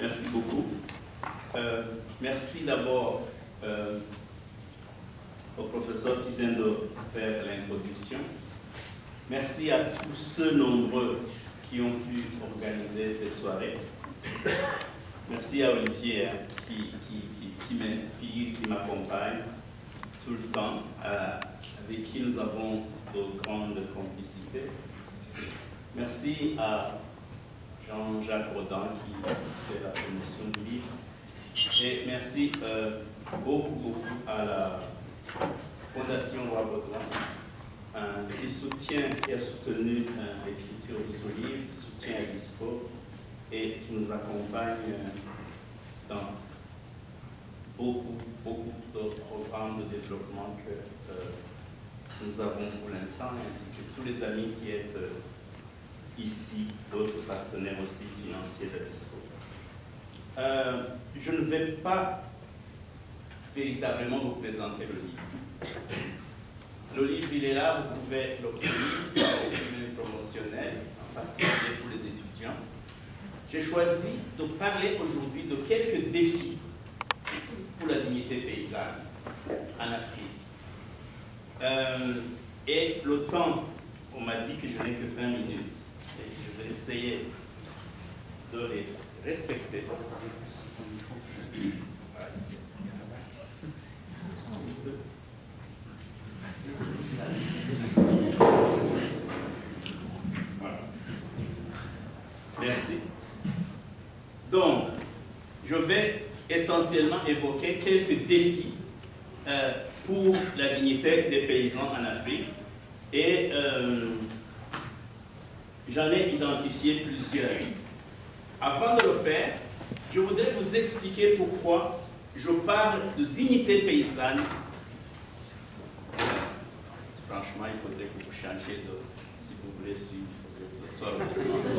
Merci beaucoup. Euh, merci d'abord euh, au professeur qui vient de faire l'introduction. Merci à tous ceux nombreux qui ont pu organiser cette soirée. Merci à Olivier hein, qui, m'inspire, qui m'accompagne tout le temps, avec qui nous avons de grandes complicités. Merci à Jean-Jacques Rodin qui fait la promotion du livre. Et merci euh, beaucoup, beaucoup à la Fondation Roi euh, qui soutient, qui a soutenu euh, l'écriture de ce livre, qui soutient Disco et qui nous accompagne dans beaucoup, beaucoup d'autres programmes de développement que nous avons pour l'instant, ainsi que tous les amis qui êtes ici d'autres partenaires aussi financiers de l'ESCO. Euh, je ne vais pas véritablement vous présenter le livre. Le livre, il est là, vous pouvez l'obtenir par promotionnel, en particulier pour les étudiants. J'ai choisi de parler aujourd'hui de quelques défis pour la dignité paysanne en Afrique. Euh, et le temps, on m'a dit que je n'ai que 20 minutes essayer de les respecter. Merci. Donc, je vais essentiellement évoquer quelques défis euh, pour la dignité des paysans en Afrique et euh, J'en ai identifié plusieurs. Avant de le faire, je voudrais vous expliquer pourquoi je parle de dignité paysanne. Franchement, il faudrait que vous changiez de... Si vous voulez suivre, il faudrait que ce soit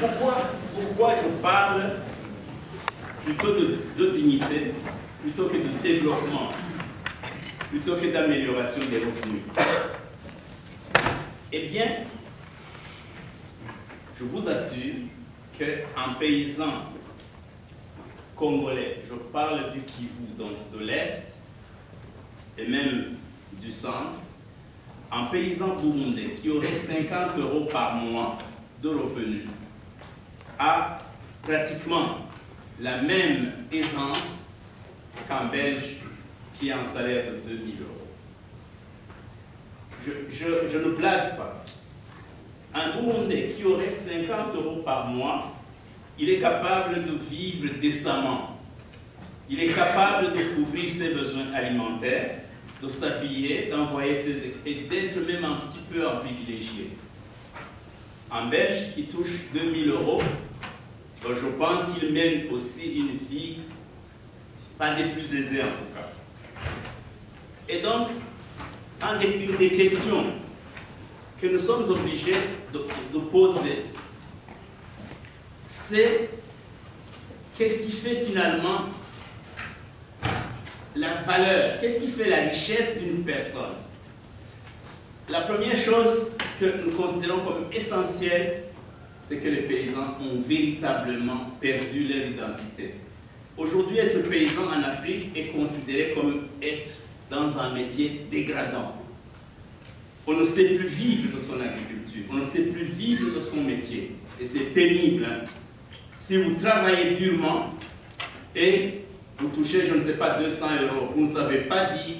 Pourquoi, pourquoi je parle plutôt de, dignité, plutôt que de développement, plutôt que d'amélioration des revenus. Eh bien, je vous assure qu'un paysan congolais, je parle du Kivu, donc de l'Est, et même du centre, un paysan burundais qui aurait 50 euros par mois de revenus a pratiquement la même aisance qu'un Belge qui a un salaire de 2000 euros. Je, ne blague pas. Un Burundais qui aurait 50 euros par mois, il est capable de vivre décemment. Il est capable de couvrir ses besoins alimentaires, de s'habiller, d'envoyer ses et d'être même un petit peu un privilégié. Un Belge qui touche 2000 euros, donc je pense qu'il mène aussi une vie pas des plus aisées en tout cas. Et donc, une des questions que nous sommes obligés de, poser, c'est qu'est-ce qui fait finalement la valeur, qu'est-ce qui fait la richesse d'une personne? La première chose que nous considérons comme essentielle, c'est que les paysans ont véritablement perdu leur identité. Aujourd'hui, être paysan en Afrique est considéré comme être dans un métier dégradant. On ne sait plus vivre de son agriculture, on ne sait plus vivre de son métier. Et c'est pénible. Hein. Si vous travaillez durement et vous touchez, je ne sais pas, 200 euros, vous ne savez pas vivre,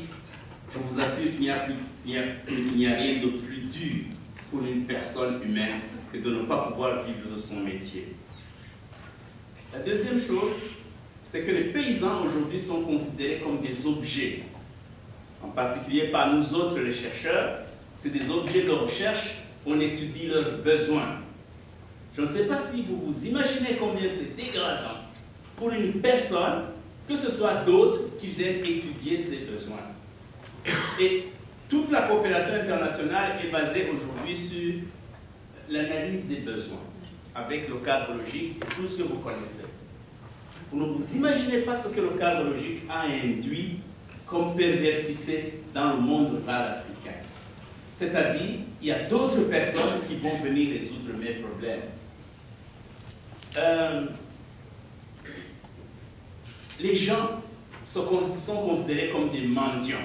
je vous assure qu'il n'y a, a, rien de plus dur pour une personne humaine que de ne pas pouvoir vivre de son métier. La deuxième chose, c'est que les paysans aujourd'hui sont considérés comme des objets, en particulier par nous autres les chercheurs, c'est des objets de recherche, on étudie leurs besoins. Je ne sais pas si vous vous imaginez combien c'est dégradant pour une personne, que ce soit d'autres qui viennent étudier ses besoins. Et toute la coopération internationale est basée aujourd'hui sur l'analyse des besoins avec le cadre logique et tout ce que vous connaissez. Vous ne vous imaginez pas ce que le cadre logique a induit comme perversité dans le monde rural africain. C'est-à-dire, il y a d'autres personnes qui vont venir résoudre mes problèmes. Euh, les gens sont, considérés comme des mendiants,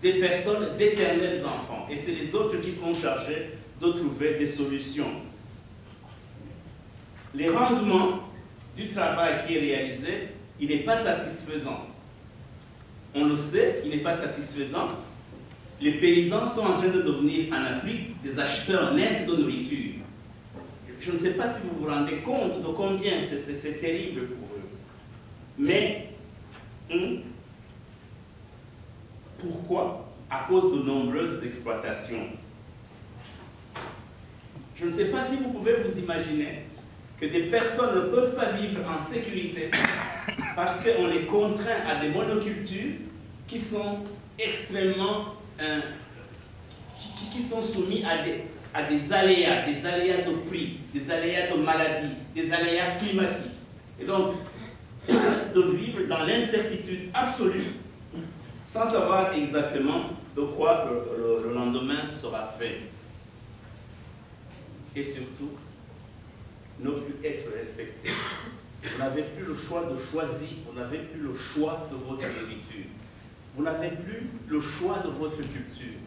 des personnes d'éternels enfants, et c'est les autres qui sont chargés de trouver des solutions. Les rendements du travail qui est réalisé, il n'est pas satisfaisant. On le sait, il n'est pas satisfaisant. Les paysans sont en train de devenir en Afrique des acheteurs nets de nourriture. Je ne sais pas si vous vous rendez compte de combien c'est terrible pour eux. Mais pourquoi? À cause de nombreuses exploitations. Je ne sais pas si vous pouvez vous imaginer que des personnes ne peuvent pas vivre en sécurité parce qu'on les contraint à des monocultures qui sont extrêmement, euh, qui, sont soumis à des, à des aléas, des aléas de prix, des aléas de maladie, des aléas climatiques. Et donc, de vivre dans l'incertitude absolue, sans savoir exactement de quoi le lendemain sera fait. Et surtout, ne plus être respecté. Vous n'avez plus le choix de choisir, vous n'avez plus le choix de votre nourriture. Vous n'avez plus le choix de votre culture.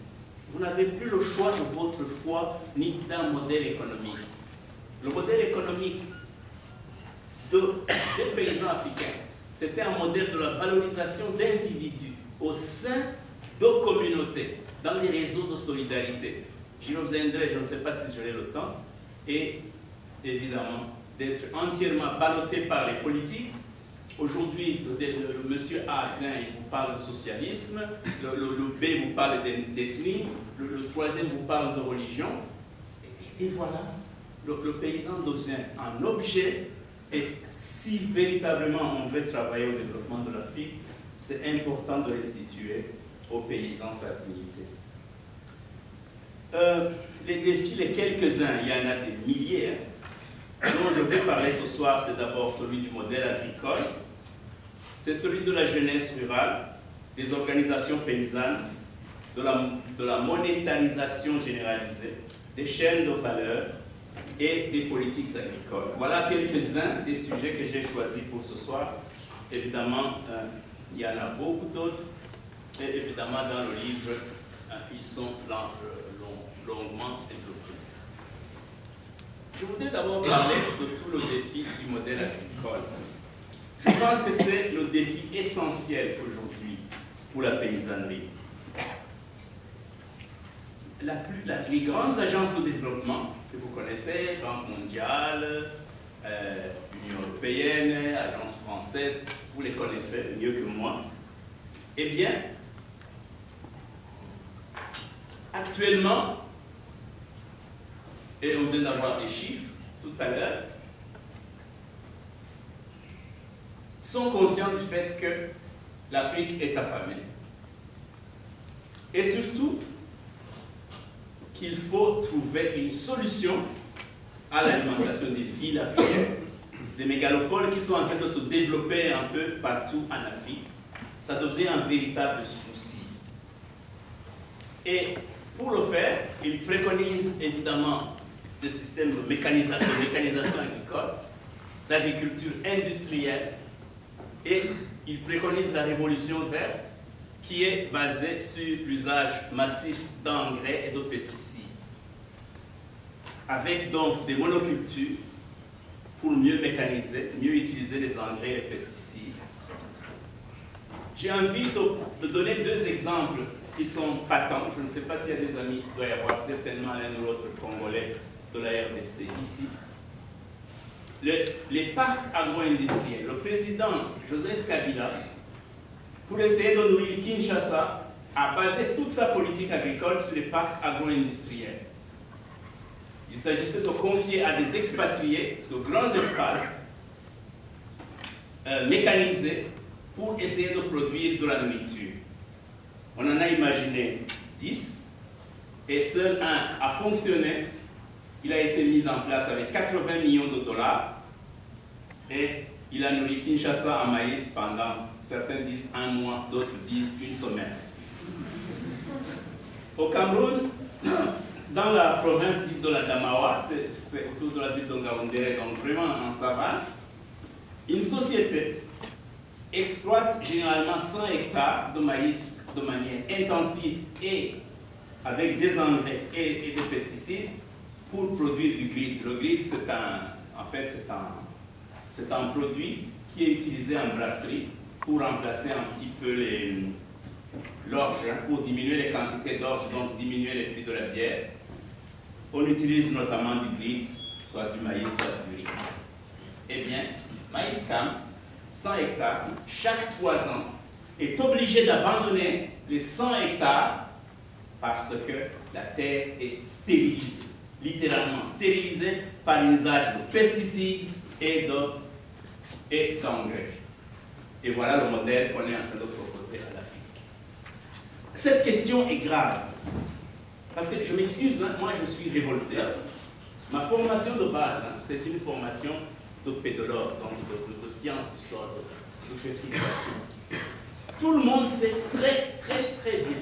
Vous n'avez plus le choix de votre foi ni d'un modèle économique. Le modèle économique de, des paysans africains, c'était un modèle de la valorisation d'individus au sein de communautés, dans des réseaux de solidarité. Reviendrai, je ne sais pas si j'aurai le temps. Et évidemment, d'être entièrement ballotté par les politiques. Aujourd'hui, le, monsieur A il vous parle de socialisme, le, B vous parle d'ethnie, le, troisième vous parle de religion. Et, voilà, le, paysan devient un objet. Et si véritablement on veut travailler au développement de l'Afrique, c'est important de restituer aux paysans sa dignité. Euh, les défis, les quelques-uns, il y en a des milliers, hein dont je vais parler ce soir, c'est d'abord celui du modèle agricole, c'est celui de la jeunesse rurale, des organisations paysannes, de la, monétarisation généralisée, des chaînes de valeur et des politiques agricoles. Voilà quelques-uns des sujets que j'ai choisis pour ce soir. Évidemment, euh, il y en a beaucoup d'autres, et évidemment, dans le livre, euh, ils sont longuement je voudrais d'abord parler de tout le défi du modèle agricole. Je pense que c'est le défi essentiel aujourd'hui pour la paysannerie. La plus, les grandes agences de développement que vous connaissez, Banque mondiale, euh, Union européenne, Agence française, vous les connaissez mieux que moi. Eh bien, actuellement, et on vient d'avoir des chiffres tout à l'heure, sont conscients du fait que l'Afrique est affamée. Et surtout, qu'il faut trouver une solution à l'alimentation des villes africaines, des mégalopoles qui sont en train de se développer un peu partout en Afrique. Ça devient un véritable souci. Et pour le faire, il préconise évidemment de système de mécanisation, agricole, d'agriculture industrielle, et il préconise la révolution verte qui est basée sur l'usage massif d'engrais et de pesticides, avec donc des monocultures pour mieux mécaniser, mieux utiliser les engrais et les pesticides. J'ai envie de, de, donner deux exemples qui sont patents. Je ne sais pas s'il y a des amis, il doit y avoir certainement l'un ou l'autre congolais de la RDC ici. les parcs agro-industriels, le président Joseph Kabila, pour essayer de nourrir Kinshasa, a basé toute sa politique agricole sur les parcs agro-industriels. Il s'agissait de confier à des expatriés de grands espaces euh, mécanisés pour essayer de produire de la nourriture. On en a imaginé 10 et seul un a fonctionné il a été mis en place avec 80 millions de dollars et il a nourri Kinshasa en maïs pendant Certains disent un mois, d'autres disent une semaine. Au Cameroun, dans la province de la Damawa, c'est autour de la ville de Ngaoundéré, donc vraiment en savane, une société exploite généralement 100 hectares de maïs de manière intensive et avec des engrais et, des pesticides pour produire du grid. Le grid, c'est un, en fait, un, produit qui est utilisé en brasserie pour remplacer un petit peu l'orge, hein, pour diminuer les quantités d'orge, donc diminuer les prix de la bière. On utilise notamment du grid, soit du maïs, soit du riz. Eh bien, Maïs Cam, 100 hectares, chaque trois ans, est obligé d'abandonner les 100 hectares parce que la terre est stérilisée, littéralement stérilisée par l'usage de pesticides et d'engrais. Et voilà le modèle qu'on est en train de proposer à l'Afrique. Cette question est grave. Parce que je m'excuse, hein, moi je suis révolté. Ma formation de base, hein, c'est une formation de pédologue, donc de, de, sciences du sol, de, fertilisation. Tout le monde sait très très très bien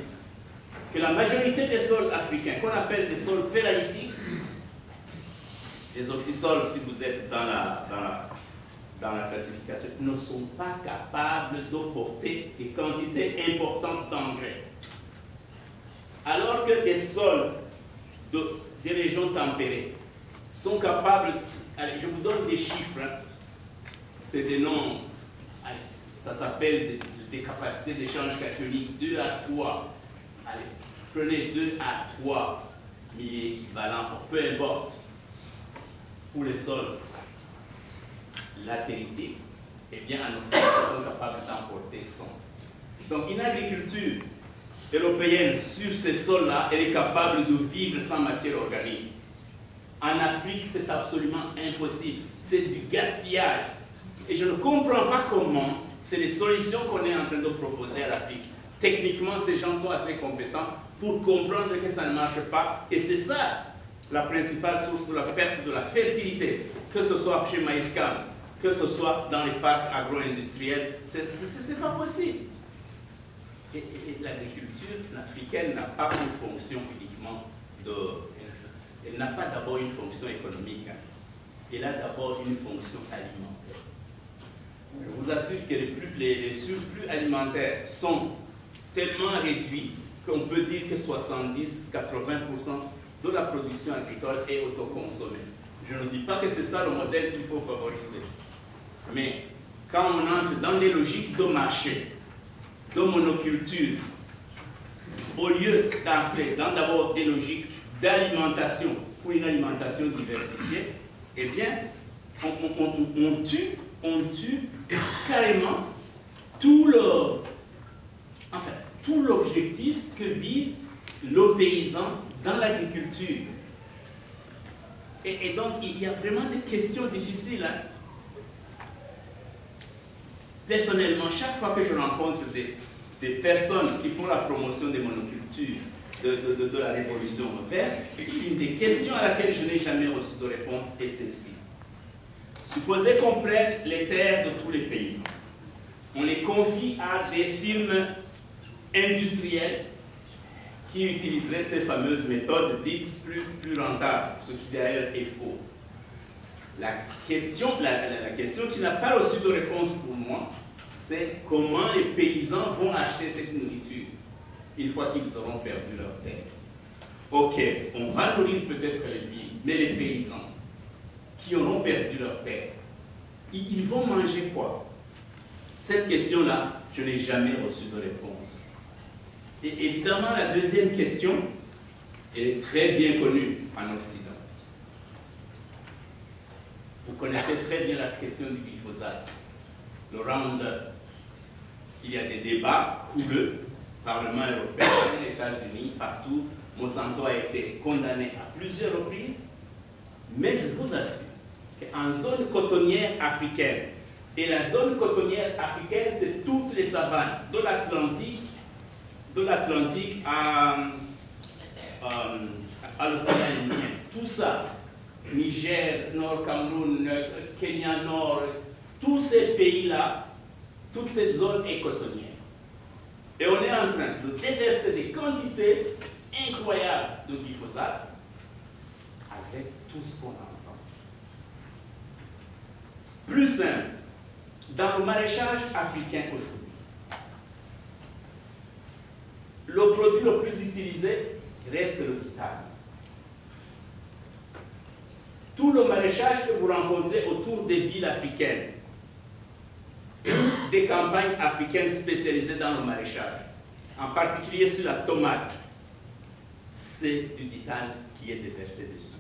que la majorité des sols africains, qu'on appelle des sols phéralitiques, les oxysols, si vous êtes dans la, dans la, classification, ne sont pas capables de porter des quantités importantes d'engrais. Alors que des sols de, des régions tempérées sont capables Allez, je vous donne des chiffres. Hein. C'est des noms. Ça s'appelle des, capacités d'échange catholique 2 à 3. Allez, prenez 2 à 3 milliers équivalents, peu importe, pour les sols latéritiques, eh bien, en Occident, ils sont capables d'emporter 100. Donc, une agriculture européenne sur ces sols-là, elle est capable de vivre sans matière organique. En Afrique, c'est absolument impossible. C'est du gaspillage. Et je ne comprends pas comment c'est les solutions qu'on est en train de proposer à l'Afrique. Techniquement, ces gens sont assez compétents pour comprendre que ça ne marche pas. Et c'est ça la principale source de la perte de la fertilité, que ce soit chez Maïskam, que ce soit dans les parcs agro-industriels. C'est pas possible. et l'agriculture africaine n'a pas une fonction uniquement de elle n'a pas d'abord une fonction économique, elle a d'abord une fonction alimentaire. Je vous assure que les, surplus alimentaires sont tellement réduits qu'on peut dire que 70-80% de la production agricole est autoconsommée. Je ne dis pas que c'est ça le modèle qu'il faut favoriser. Mais quand on entre dans des logiques de marché, de monoculture, au lieu d'entrer dans d'abord des logiques d'alimentation pour une alimentation diversifiée, eh bien, on, tue, on tue carrément tout tout l'objectif que vise le paysan dans l'agriculture. Et, donc, il y a vraiment des questions difficiles. Hein. Personnellement, chaque fois que je rencontre des, personnes qui font la promotion des monocultures, de, la révolution verte, une des questions à laquelle je n'ai jamais reçu de réponse est celle-ci. Supposez qu'on prenne les terres de tous les paysans. On les confie à des firmes industrielles qui utiliseraient ces fameuses méthodes dites plus, plus rentables, ce qui d'ailleurs est faux. La question, la question qui n'a pas reçu de réponse pour moi, c'est comment les paysans vont acheter cette nourriture une fois qu'ils auront perdu leur terre. Ok, on va nourrir peut-être les villes, mais les paysans qui auront perdu leur terre, ils vont manger quoi? Cette question-là, je n'ai jamais reçu de réponse. Et évidemment, la deuxième question, est très bien connue en Occident. Vous connaissez très bien la question du glyphosate, le Roundup. Il y a des débats couleux Parlement européen, États-Unis, partout, Monsanto a été condamné à plusieurs reprises. Mais je vous assure qu'en zone cotonnière africaine, et la zone cotonnière africaine, c'est toutes les savanes de l'Atlantique, de l'Atlantique à, euh, à l'océan Indien. Tout ça, Niger, Nord Cameroun, Kenya Nord, tous ces pays-là toute cette zone est cotonnière. Et on est en train de déverser des quantités incroyables de glyphosate avec tout ce qu'on entend. Plus simple, dans le maraîchage africain aujourd'hui, le produit le plus utilisé reste le titane. Tout le maraîchage que vous rencontrez autour des villes africaines, des campagnes africaines spécialisées dans le maraîchage, en particulier sur la tomate, c'est du titane qui est déversé dessus.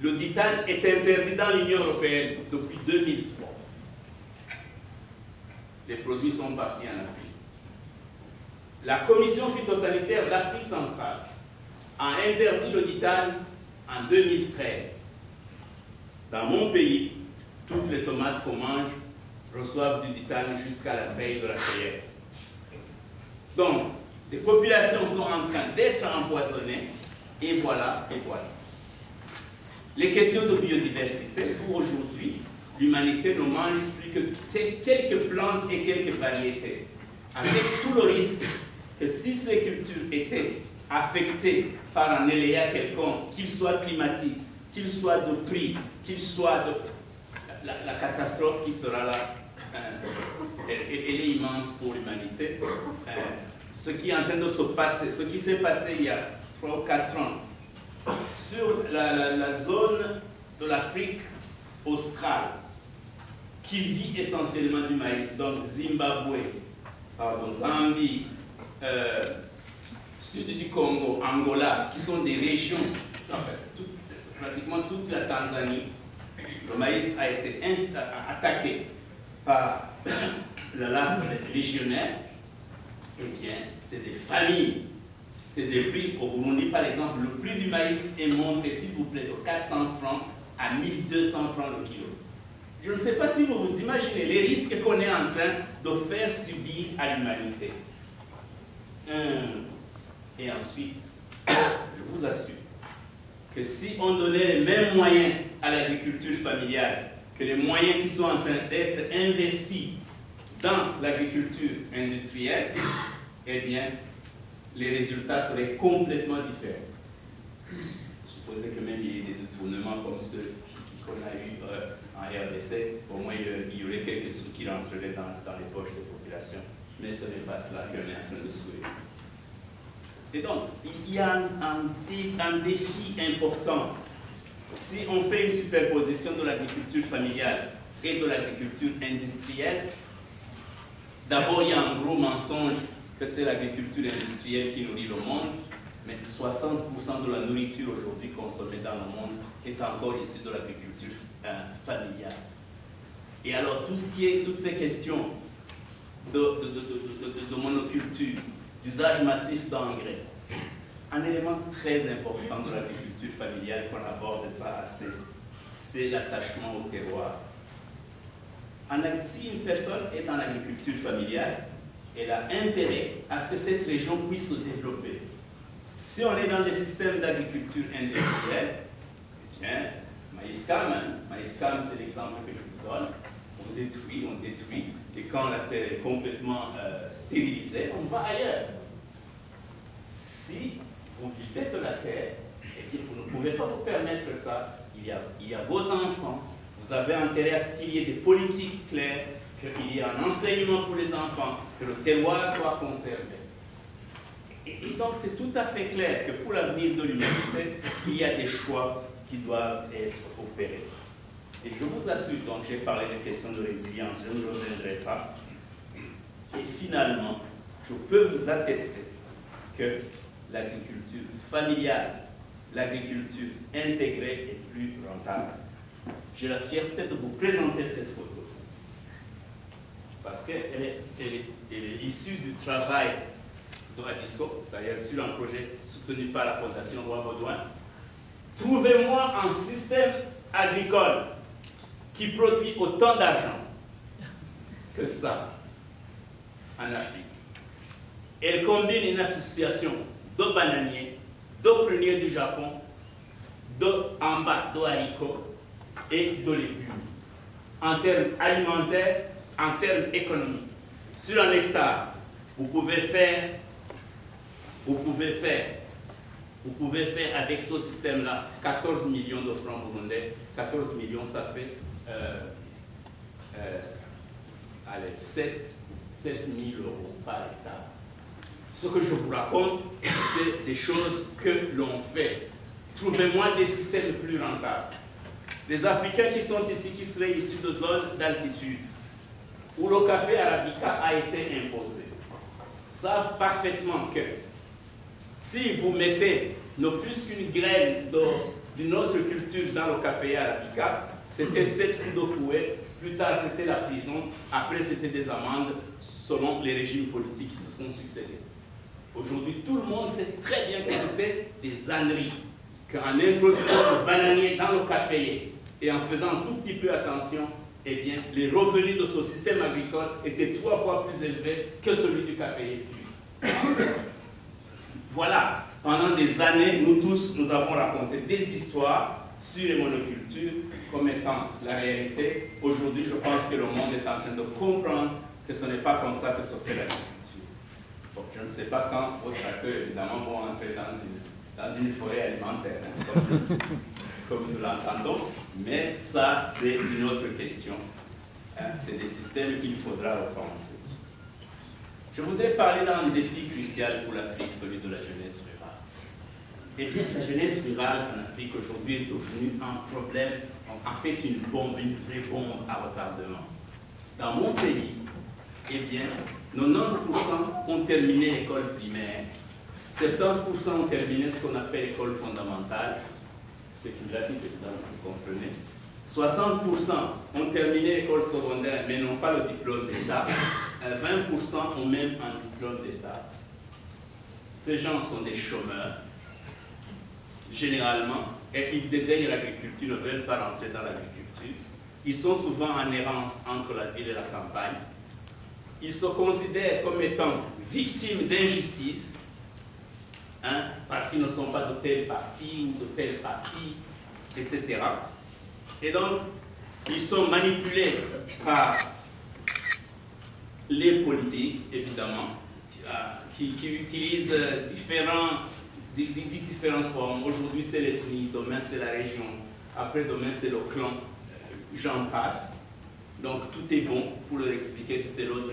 Le titane est interdit dans l'Union européenne depuis 2003. Les produits sont partis en Afrique. La commission phytosanitaire d'Afrique centrale a interdit le titane en 2013. Dans mon pays, toutes les tomates qu'on mange reçoivent du titane jusqu'à la veille de la cueillette. Donc, les populations sont en train d'être empoisonnées, et voilà, et voilà. Les questions de biodiversité, pour aujourd'hui, l'humanité ne mange plus que quelques plantes et quelques variétés, avec tout le risque que si ces cultures étaient affectées par un éléa quelconque, qu'il soit climatique, qu'il soit de prix, qu'il soit de... La, catastrophe qui sera là, euh, elle, est immense pour l'humanité. Euh, ce qui est en train de se passer, ce qui s'est passé il y a 3 ou 4 ans, sur la, zone de l'Afrique australe, qui vit essentiellement du maïs, donc Zimbabwe, pardon, Zambie, euh, sud du Congo, Angola, qui sont des régions, pratiquement toute la Tanzanie, le maïs a été attaqué par la lame légionnaire, eh bien, c'est des familles. C'est des prix. Au Burundi, par exemple, le prix du maïs est monté, s'il vous plaît, de 400 francs à 1200 francs le kilo. Je ne sais pas si vous vous imaginez les risques qu'on est en train de faire subir à l'humanité. Et ensuite, je vous assure que si on donnait les mêmes moyens à l'agriculture familiale que les moyens qui sont en train d'être investis dans l'agriculture industrielle, eh bien, les résultats seraient complètement différents. Supposez que même il y ait des détournements comme ceux qu'on a eu euh, en RDC, au moins il y aurait quelques sous qui rentreraient dans, dans les poches des populations. Mais ce n'est pas cela qu'on est en train de souhaiter. Et donc, il y a un, défi important. Si on fait une superposition de l'agriculture familiale et de l'agriculture industrielle, d'abord il y a un gros mensonge que c'est l'agriculture industrielle qui nourrit le monde, mais 60% de la nourriture aujourd'hui consommée dans le monde est encore issue de l'agriculture euh, familiale. Et alors, tout ce qui est, toutes ces questions de, monoculture, d'usage massif d'engrais. Un élément très important de l'agriculture familiale qu'on n'aborde pas assez, c'est l'attachement au terroir. Si une personne est en agriculture familiale, elle a intérêt à ce que cette région puisse se développer. Si on est dans des systèmes d'agriculture industrielle, bien, Maïskam, hein, c'est l'exemple que je vous donne, on détruit, on détruit, et quand la terre est complètement euh, stérilisée, on va ailleurs. Si vous vivez de la terre et que vous ne pouvez pas vous permettre ça, il y a, il y a vos enfants, vous avez intérêt à ce qu'il y ait des politiques claires, qu'il y ait un enseignement pour les enfants, que le terroir soit conservé. Et donc c'est tout à fait clair que pour l'avenir de l'humanité, il y a des choix qui doivent être opérés. Et je vous assure, donc j'ai parlé des questions de résilience, je ne reviendrai pas. Et finalement, je peux vous attester que l'agriculture familiale, l'agriculture intégrée est plus rentable. J'ai la fierté de vous présenter cette photo. Parce qu'elle est, issue du travail de Adisco, d'ailleurs sur un projet soutenu par la Fondation Roi Baudouin. Trouvez-moi un système agricole qui produit autant d'argent que ça en Afrique. Elle combine une association de bananiers, de pruniers du Japon, de amba, de haricots et de légumes. En termes alimentaires, en termes économiques. Sur un hectare, vous pouvez faire, vous pouvez faire, vous pouvez faire avec ce système-là 14 millions de francs burundais. 14 millions, ça fait allez, 7, 7 000 euros par hectare. Ce que je vous raconte, c'est des choses que l'on fait. Trouvez-moi des systèmes plus rentables. Les Africains qui sont ici, qui seraient issus de zones d'altitude, où le café arabica a été imposé, savent parfaitement que si vous mettez ne fût-ce qu'une graine d'une autre culture dans le café arabica, c'était sept coups de fouet, plus tard c'était la prison, après c'était des amendes selon les régimes politiques qui se sont succédés. Aujourd'hui, tout le monde sait très bien que c'était des âneries, qu'en introduisant le bananier dans le café et en faisant tout petit peu attention, eh bien, les revenus de ce système agricole étaient trois fois plus élevés que celui du café. Voilà, pendant des années, nous tous, nous avons raconté des histoires sur les monocultures comme étant la réalité. Aujourd'hui, je pense que le monde est en train de comprendre que ce n'est pas comme ça que se fait l'agriculture. je ne sais pas quand vos tracteurs, évidemment, vont entrer dans une, dans une forêt alimentaire, hein, comme, nous l'entendons, mais ça, c'est une autre question. Hein. c'est des systèmes qu'il faudra repenser. Je voudrais parler d'un défi crucial pour l'Afrique, celui de la jeunesse. Eh bien, la jeunesse rurale en Afrique aujourd'hui est devenue un problème, en fait une bombe, une vraie bombe à retardement. Dans mon pays, eh bien, 90% ont terminé l'école primaire, 70% ont terminé ce qu'on appelle l'école fondamentale, c'est cumulatif évidemment, vous comprenez, 60% ont terminé l'école secondaire mais n'ont pas le diplôme d'État, 20% ont même un diplôme d'État. Ces gens sont des chômeurs, généralement, et ils dédaignent l'agriculture, ne veulent pas rentrer dans l'agriculture. Ils sont souvent en errance entre la ville et la campagne. Ils se considèrent comme étant victimes d'injustice, hein, parce qu'ils ne sont pas de tel parti ou de tel parti, etc. Et donc, ils sont manipulés par les politiques, évidemment, qui, utilisent différents, différentes formes. Aujourd'hui, c'est l'ethnie, demain, c'est la région, après, demain, c'est le clan, euh, j'en passe. Donc, tout est bon pour leur expliquer que c'est l'autre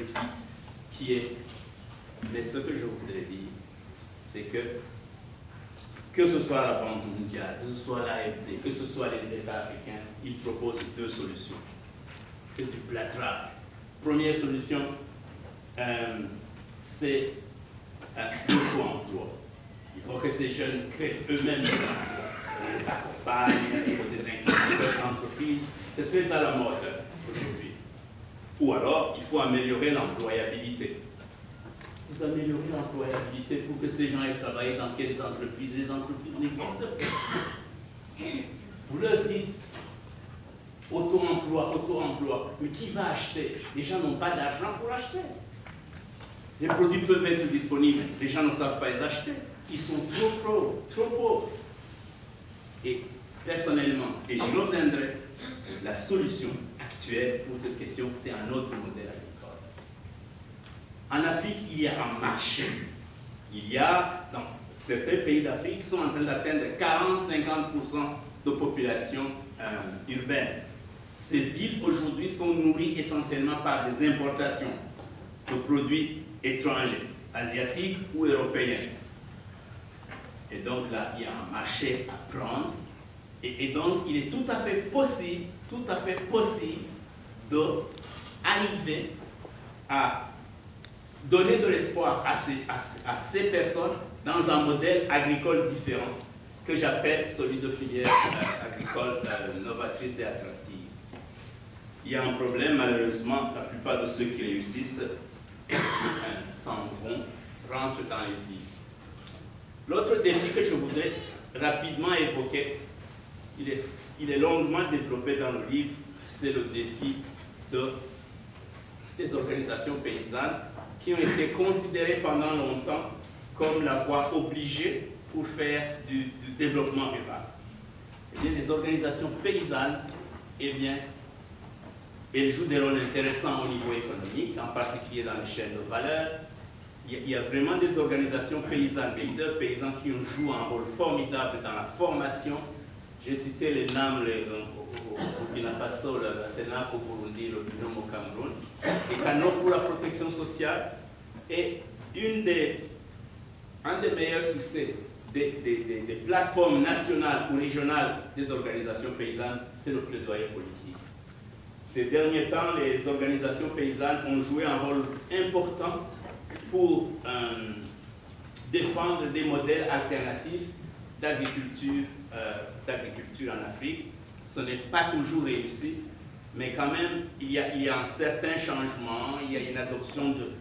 qui, qui est. Mais ce que je voudrais dire, c'est que que ce soit la Banque mondiale, que ce soit l'AFD, que ce soit les États africains, ils proposent deux solutions. C'est du plâtrage. Première solution, euh, c'est un emploi Il faut que ces jeunes créent eux-mêmes des emplois. les accompagnent, il faut des incubateurs d'entreprise. C'est très à la mode aujourd'hui. Ou alors, il faut améliorer l'employabilité. Vous améliorez l'employabilité pour que ces gens aient travaillé dans quelles entreprises? Les entreprises n'existent pas. Vous leur dites auto-emploi, auto-emploi. Mais qui va acheter? Les gens n'ont pas d'argent pour acheter. Les produits peuvent être disponibles, les gens ne savent pas les acheter. Ils sont trop pauvres, trop pauvres. Et personnellement, et j'y reviendrai, la solution actuelle pour cette question, c'est un autre modèle agricole. En Afrique, il y a un marché. Il y a, dans certains pays d'Afrique, qui sont en train d'atteindre 40-50% de population euh, urbaine. Ces villes aujourd'hui sont nourries essentiellement par des importations de produits étrangers, asiatiques ou européens. Et donc là, il y a un marché à prendre. Et, donc, il est tout à fait possible, tout à fait possible d'arriver à donner de l'espoir à ces, personnes dans un modèle agricole différent que j'appelle celui de filière euh, agricole euh, novatrice et attractive. Il y a un problème, malheureusement, la plupart de ceux qui réussissent s'en vont, rentrent dans les vies. L'autre défi que je voudrais rapidement évoquer, il est, longuement développé dans le livre, c'est le défi de, des organisations paysannes qui ont été considérées pendant longtemps comme la voie obligée pour faire du, développement rural. Eh bien, les organisations paysannes, eh bien, Elle joue des rôles intéressants au niveau économique, en particulier dans les chaînes de valeur. Il y a vraiment des organisations paysannes, des leaders paysans qui ont joué un rôle formidable dans la formation. J'ai cité les noms au Burkina Faso, la Sénat au Burundi, le BINOM au Cameroun, et Cano pour la protection sociale. Et une des, un des meilleurs succès des, des, plateformes nationales ou régionales des organisations paysannes, c'est le plaidoyer politique. Ces derniers temps, les organisations paysannes ont joué un rôle important pour euh, défendre des modèles alternatifs d'agriculture euh, en Afrique. Ce n'est pas toujours réussi, mais quand même, il y a, il y a un certain changement, il y a une adoption de,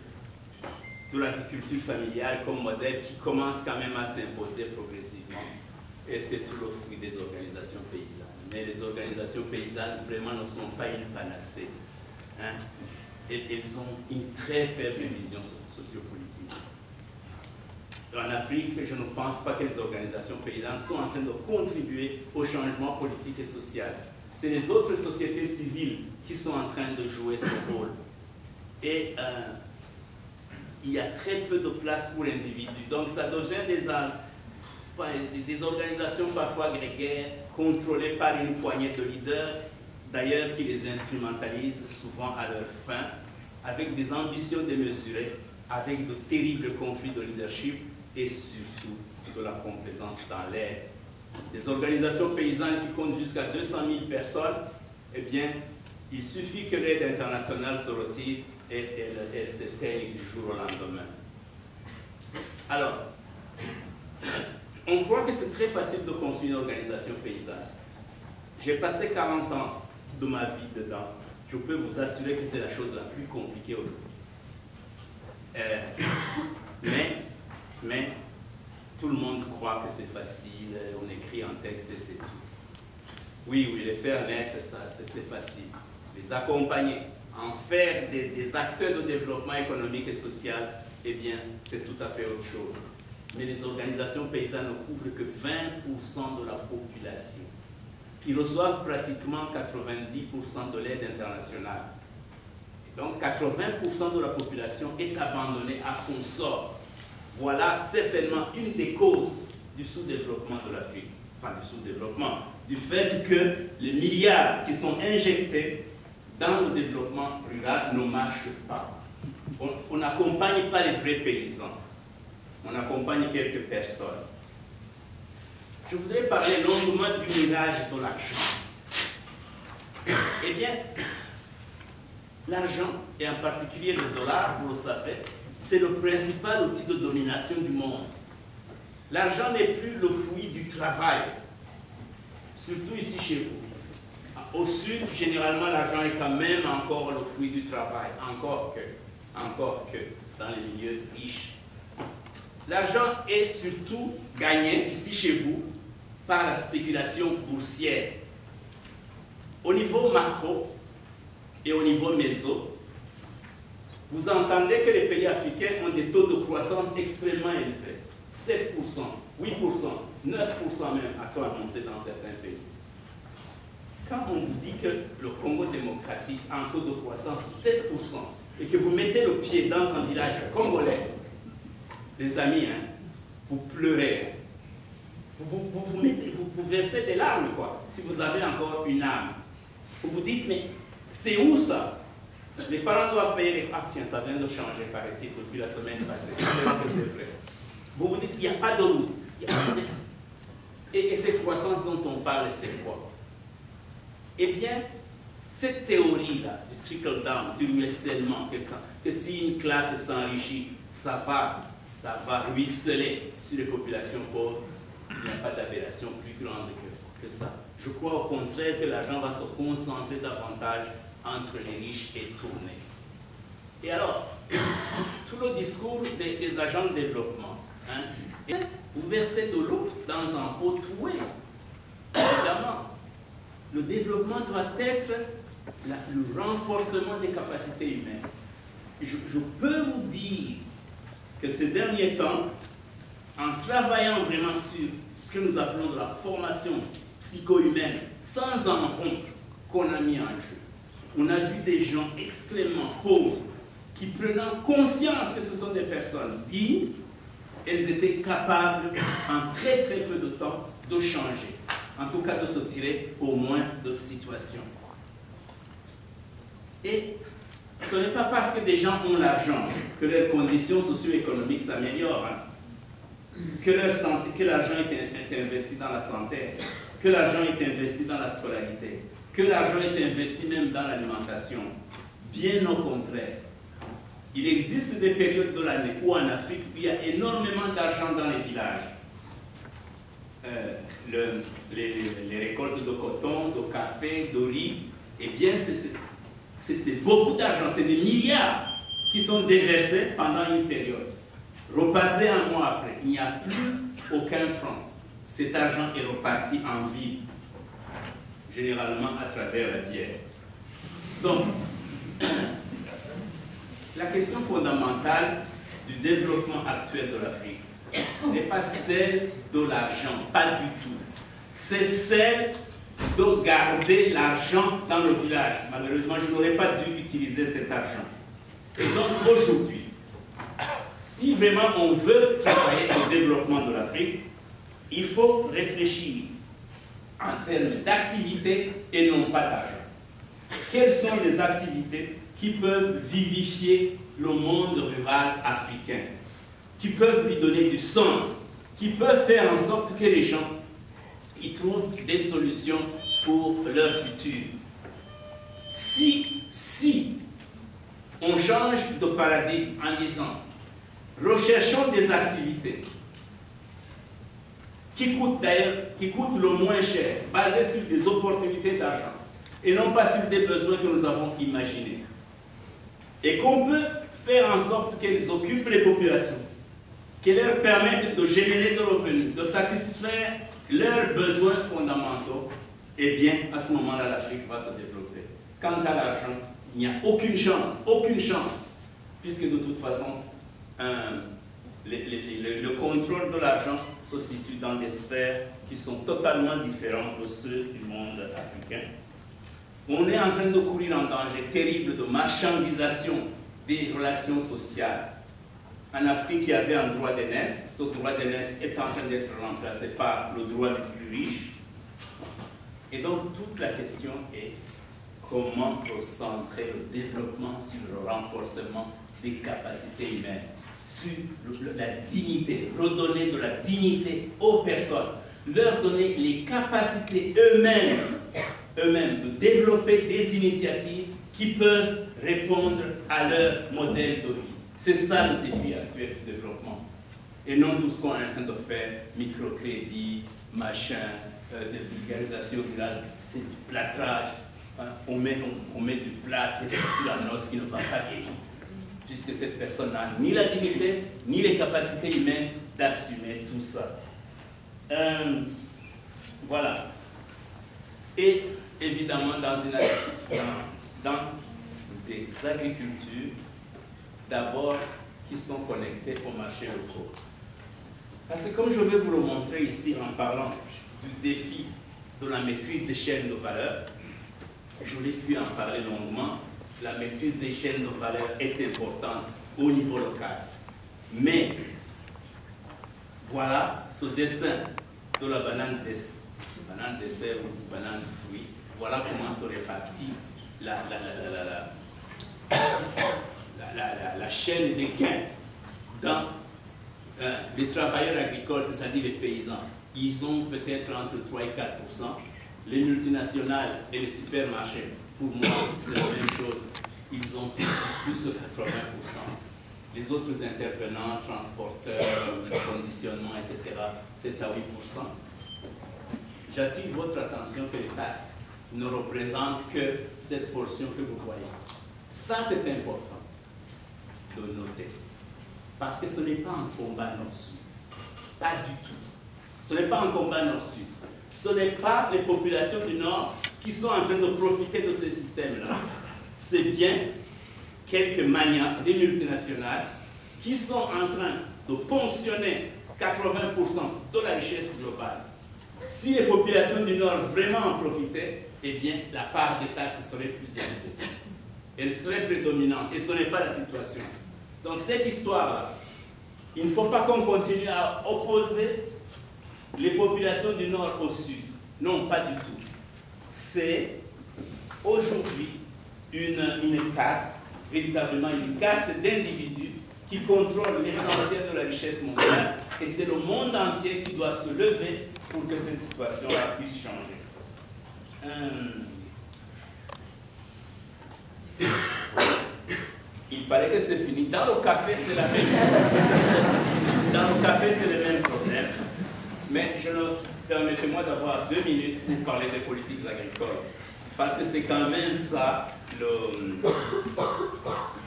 de l'agriculture familiale comme modèle qui commence quand même à s'imposer progressivement. Et c'est tout le fruit des organisations paysannes. Mais les organisations paysannes, vraiment, ne sont pas une panacée. Hein. Et elles ont une très faible vision sociopolitique. En Afrique, je ne pense pas que les organisations paysannes sont en train de contribuer au changement politique et social. C'est les autres sociétés civiles qui sont en train de jouer ce rôle. Et euh, il y a très peu de place pour l'individu. Donc ça devient des, des organisations parfois grégaires, contrôlées par une poignée de leaders, d'ailleurs qui les instrumentalisent souvent à leur fin, avec des ambitions démesurées, avec de terribles conflits de leadership et surtout de la complaisance dans l'air. Des organisations paysannes qui comptent jusqu'à 200 000 personnes, eh bien, il suffit que l'aide internationale se retire et elle, s'éteigne du jour au lendemain. Alors, on voit que c'est très facile de construire une organisation paysanne. J'ai passé 40 ans de ma vie dedans. Je peux vous assurer que c'est la chose la plus compliquée aujourd'hui. Euh, mais, mais, tout le monde croit que c'est facile, on écrit un texte et c'est tout. Oui, oui, les faire naître, c'est facile. Les accompagner, en faire des, acteurs de développement économique et social, eh bien, c'est tout à fait autre chose. Mais les organisations paysannes ne couvrent que 20% de la population. Ils reçoivent pratiquement 90% de l'aide internationale. donc, 80% de la population est abandonnée à son sort. Voilà certainement une des causes du sous-développement de l'Afrique. Enfin, du sous-développement. Du fait que les milliards qui sont injectés dans le développement rural ne marche pas. On n'accompagne pas les vrais paysans. On accompagne quelques personnes. Je voudrais parler longuement du mirage de l'argent. Eh bien, l'argent, et en particulier le dollar, vous le savez, c'est le principal outil de domination du monde. L'argent n'est plus le fruit du travail, surtout ici chez vous. Au sud, généralement, l'argent est quand même encore le fruit du travail, encore que, encore que dans les milieux riches. L'argent est surtout gagné ici chez vous par la spéculation boursière. Au niveau macro et au niveau méso, vous entendez que les pays africains ont des taux de croissance extrêmement élevés. 7%, 8%, 9% même à taux annoncé dans certains pays quand on vous dit que le Congo démocratique a un taux de croissance de 7% et que vous mettez le pied dans un village congolais, les amis, hein, vous pleurez. Vous, vous, mettez, vous, versez des larmes, quoi, si vous avez encore une âme. Vous vous dites, mais c'est où ça? Les parents doivent payer les... Ah tiens, ça vient de changer, paraît-il, depuis la semaine passée. vrai. Vous vous dites, il n'y a pas de route. Et, et cette croissance dont on parle, c'est quoi? Eh bien, cette théorie-là, du trickle-down, du ruissellement, que, que si une classe s'enrichit, ça va, ça va ruisseler sur les populations pauvres, il n'y a pas d'aberration plus grande que, ça. Je crois au contraire que l'argent va se concentrer davantage entre les riches et tourner. Et alors, tout le discours des, agents de développement, hein, vous versez de l'eau dans un pot troué, évidemment le développement doit être le renforcement des capacités humaines. Je, peux vous dire que ces derniers temps, en travaillant vraiment sur ce que nous appelons de la formation psycho-humaine, sans en honte qu'on a mis en jeu, on a vu des gens extrêmement pauvres qui, prenant conscience que ce sont des personnes dignes, elles étaient capables, en très très peu de temps, de changer. En tout cas, de se tirer au moins de situation. Et ce n'est pas parce que des gens ont l'argent que leurs conditions socio-économiques s'améliorent. Hein. Que l'argent est, est investi dans la santé, que l'argent est investi dans la scolarité, que l'argent est investi même dans l'alimentation. Bien au contraire. Il existe des périodes de l'année où en Afrique, il y a énormément d'argent dans les villages. Euh, les, récoltes de coton, de café, de riz, eh bien, c'est beaucoup d'argent, c'est des milliards qui sont déversés pendant une période. Repassé un mois après, il n'y a plus aucun franc. Cet argent est reparti en ville, généralement à travers la bière. Donc, la question fondamentale du développement actuel de l'Afrique n'est pas celle de l'argent, pas du tout. C'est celle de garder l'argent dans le village. Malheureusement, je n'aurais pas dû utiliser cet argent. Et donc aujourd'hui, si vraiment on veut travailler au développement de l'Afrique, il faut réfléchir en termes d'activité et non pas d'argent. Quelles sont les activités qui peuvent vivifier le monde rural africain, qui peuvent lui donner du sens, qui peuvent faire en sorte que les gens y trouvent des solutions pour leur futur? Si, si on change de paradigme en disant recherchons des activités qui coûtent d'ailleurs, qui coûtent le moins cher, basées sur des opportunités d'argent, et non pas sur des besoins que nous avons imaginés et qu'on peut faire en sorte qu'elles occupent les populations, qu'elles leur permettent de générer de revenus, de satisfaire leurs besoins fondamentaux, eh bien, à ce moment-là, l'Afrique va se développer. Quant à l'argent, il n'y a aucune chance, aucune chance, puisque de toute façon, le, contrôle de l'argent se situe dans des sphères qui sont totalement différentes de ceux du monde africain on est en train de courir un danger terrible de marchandisation des relations sociales. En Afrique, il y avait un droit d'aînesse. Ce droit d'aînesse est en train d'être remplacé par le droit du plus riche. Et donc, toute la question est comment recentrer le développement sur le renforcement des capacités humaines, sur la dignité, redonner de la dignité aux personnes, leur donner les capacités eux-mêmes eux-mêmes de développer des initiatives qui peuvent répondre à leur modèle de vie. C'est ça le défi actuel du développement. Et non tout ce qu'on est en train de faire, microcrédit, machin, euh, de vulgarisation c'est du plâtrage. Hein. On, met, on, met du plâtre sur la noce qui ne va pas guérir. Puisque cette personne n'a ni la dignité, ni les capacités humaines d'assumer tout ça. Euh, voilà. Et évidemment dans, une, dans, des agricultures, d'abord, qui sont connectées au marché local. Parce que comme je vais vous le montrer ici en parlant du défi de la maîtrise des chaînes de valeur, j'aurais pu en parler longuement, la maîtrise des chaînes de valeur est importante au niveau local. Mais voilà ce dessin de la banane dessert, banane dessert ou banane fruit voilà comment se répartit la, la, chaîne des gains dans euh, les travailleurs agricoles, c'est-à-dire les paysans. Ils ont peut-être entre 3 et 4 Les multinationales et les supermarchés, pour moi, c'est la même chose. Ils ont plus de 80% Les autres intervenants, transporteurs, conditionnement, etc., c'est à 8% J'attire votre attention que les taxes ne représente que cette portion que vous voyez. Ça, c'est important de noter. Parce que ce n'est pas un combat nord-sud. Pas du tout. Ce n'est pas un combat nord-sud. Ce n'est pas les populations du Nord qui sont en train de profiter de ces systèmes-là. C'est bien quelques manias des multinationales qui sont en train de ponctionner 80% de la richesse globale Si les populations du Nord vraiment en profitaient, eh bien, la part des taxes serait plus élevée. Elle serait prédominante, et ce n'est pas la situation. Donc cette histoire-là, il ne faut pas qu'on continue à opposer les populations du Nord au Sud. Non, pas du tout. C'est aujourd'hui une, une caste, véritablement une caste d'individus qui contrôlent l'essentiel de la richesse mondiale et c'est le monde entier qui doit se lever pour que cette situation-là puisse changer. Euh, il paraît que c'est fini. Dans le café, c'est la même chose. Dans le café, c'est le même problème. Mais je permettez-moi d'avoir deux minutes pour parler des politiques agricoles. Parce que c'est quand même ça le,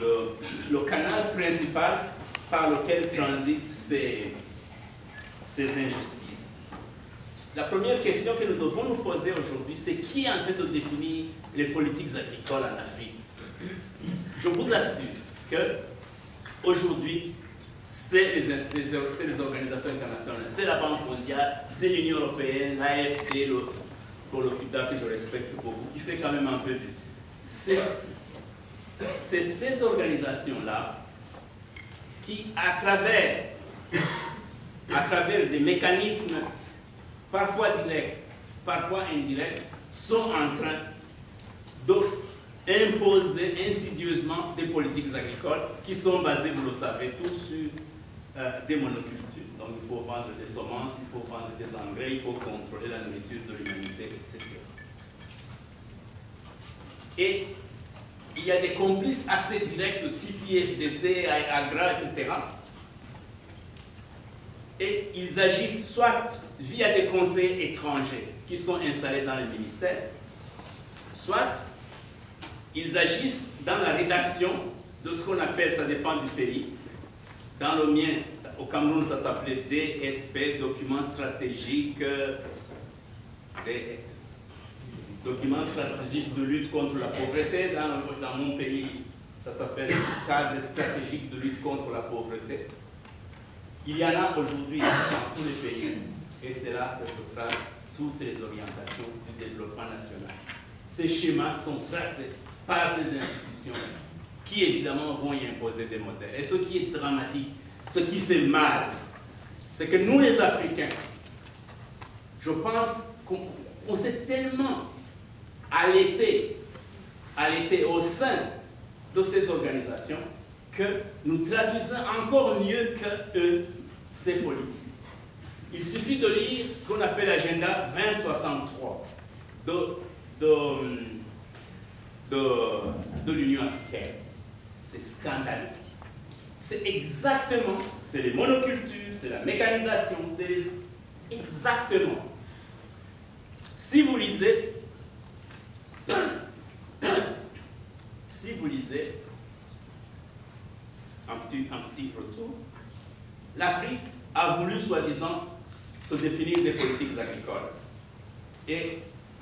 le, le, canal principal par lequel transitent ces, ces injustices. La première question que nous devons nous poser aujourd'hui, c'est qui est en train de définir les politiques agricoles en Afrique? Je vous assure que aujourd'hui, c'est les, les, organisations internationales, c'est la Banque mondiale, c'est l'Union européenne, l'AFD, pour le FUDA que je respecte beaucoup, qui fait quand même un peu de... C'est ces organisations-là qui, à travers, à travers des mécanismes parfois directs, parfois indirects, sont en train d'imposer insidieusement des politiques agricoles qui sont basées, vous le savez tous, sur euh, des monocultures. Donc il faut vendre des semences, il faut vendre des engrais, il faut contrôler la nourriture de l'humanité, etc. Et il y a des complices assez directs, type IFDC, AGRA, etc. Et ils agissent soit via des conseils étrangers qui sont installés dans le ministère, soit ils agissent dans la rédaction de ce qu'on appelle, ça dépend du pays. Dans le mien, au Cameroun, ça s'appelait DSP, documents stratégiques de lutte contre la pauvreté. Dans, dans mon pays, ça s'appelle cadre stratégique de lutte contre la pauvreté. Il y en a aujourd'hui dans tous les pays, et c'est là que se tracent toutes les orientations du développement national. Ces schémas sont tracés par ces institutions qui évidemment vont y imposer des modèles. Et ce qui est dramatique, ce qui fait mal, c'est que nous les Africains, je pense qu'on s'est tellement allaité, allaité au sein de ces organisations que nous traduisons encore mieux que eux ces politiques. Il suffit de lire ce qu'on appelle l'agenda 2063 de, de, de, de l'Union africaine. C'est scandaleux. C'est exactement, c'est les monocultures, c'est la mécanisation, c'est exactement. Si vous lisez, si vous lisez, un petit, retour, l'Afrique a voulu, soi-disant, se définir des politiques agricoles. Et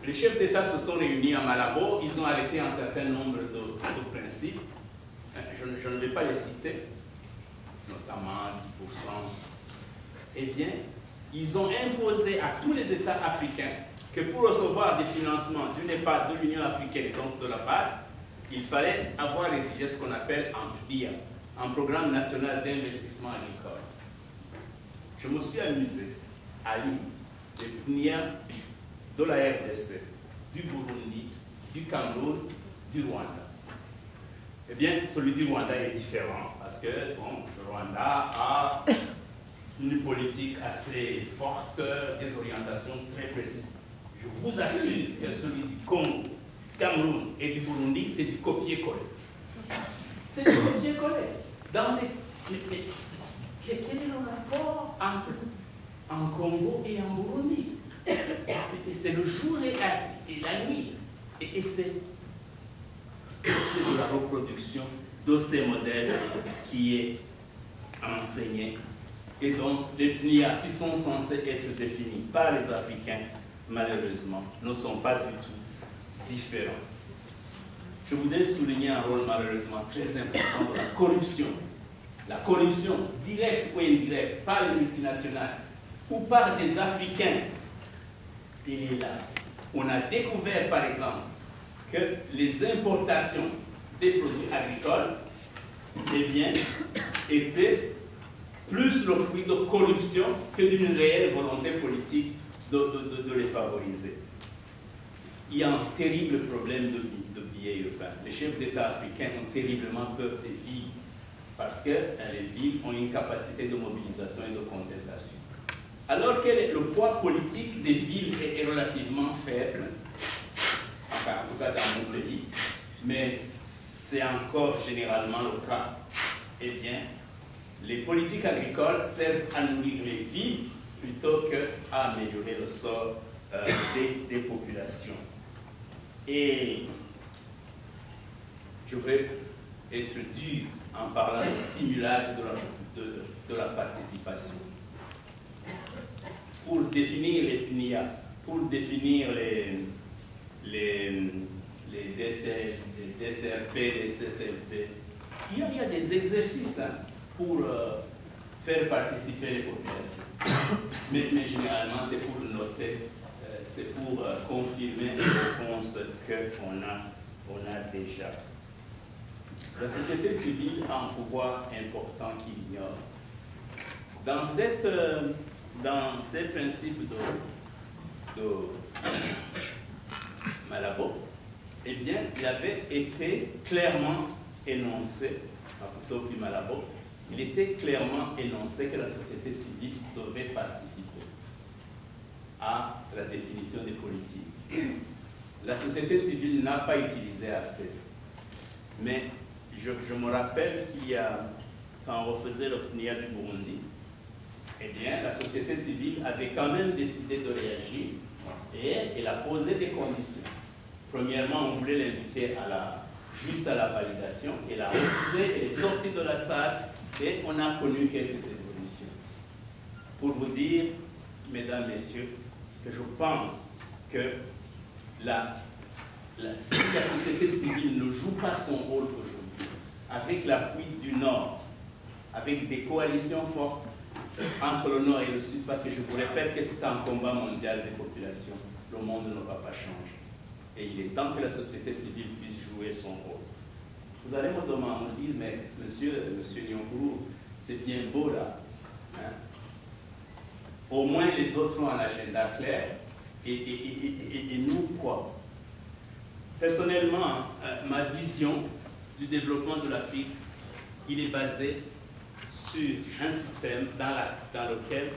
les chefs d'État se sont réunis à Malabo, ils ont arrêté un certain nombre de principes. Je, ne vais pas les citer, notamment 10%. Eh bien, ils ont imposé à tous les États africains que pour recevoir des financements d'une EPA de l'Union africaine, donc de la part, il fallait avoir rédigé ce qu'on appelle un PIA, un programme national d'investissement agricole. Je me suis amusé à lire les PNIA de la RDC, du Burundi, du Cameroun, du Rwanda. Eh bien, celui du Rwanda est différent parce que le Rwanda a une politique assez forte, des orientations très précises. Je vous assure que celui du Congo, du Cameroun et du Burundi, c'est du copier-coller. C'est du copier-coller. Dans quel est le rapport entre en Congo et en Burundi? C'est le jour et la, nuit. Et, c'est de la reproduction de ces modèles qui est enseigné. Et donc, PNIA qui sont censés être définis par les Africains, malheureusement, ne sont pas du tout différents. Je voudrais souligner un rôle malheureusement très important de la corruption la corruption directe ou indirecte par les multinationales ou par des Africains il est là. On a découvert, par exemple, que les importations des produits agricoles eh bien, étaient plus le fruit de corruption que d'une réelle volonté politique de, les favoriser. Il y a un terrible problème de, billets urbains. Les chefs d'État africains ont terriblement peur des villes parce que hein, les villes ont une capacité de mobilisation et de contestation. Alors que le poids politique des villes est relativement faible, en tout cas dans mon pays, mais c'est encore généralement le cas, eh bien, les politiques agricoles servent à nourrir les villes plutôt qu'à améliorer le sort euh, des, populations. Et je vais être dur en parlant de simulacre de la, participation. Pour définir les pour définir les, les, les, les CCLP, il y a, des exercices hein, pour euh, faire participer les populations. Mais, généralement, c'est pour noter, euh, c'est pour euh, confirmer les réponses qu'on a, on a déjà. La société civile a un pouvoir important qu'il ignore. Dans, cette, dans ces principes de, de Malabo, eh bien, il avait été clairement énoncé, à Kutopi Malabo, il était clairement énoncé que la société civile devait participer à la définition des politiques. La société civile n'a pas utilisé assez. Mais je, me rappelle qu'il y a, quand on refaisait le PNIA du Burundi, eh bien, la société civile avait quand même décidé de réagir et elle a posé des conditions. Premièrement, on voulait l'inviter la, juste à la validation. Elle a refusé, elle est sortie de la salle et on a connu quelques évolutions. Pour vous dire, mesdames, messieurs, que je pense que la, si la société civile ne joue pas son rôle aujourd'hui, avec l'appui du Nord, avec des coalitions fortes entre le Nord et le Sud, parce que je vous répète que c'est un combat mondial des populations, le monde ne va pas changer. Et il est temps que la société civile puisse jouer son rôle. Vous allez me demander, mais monsieur, monsieur c'est bien beau là. Hein. Au moins les autres ont un agenda clair. Et, nous, quoi? Personnellement, euh, ma vision du développement de l'Afrique, il est basé sur un système dans, lequel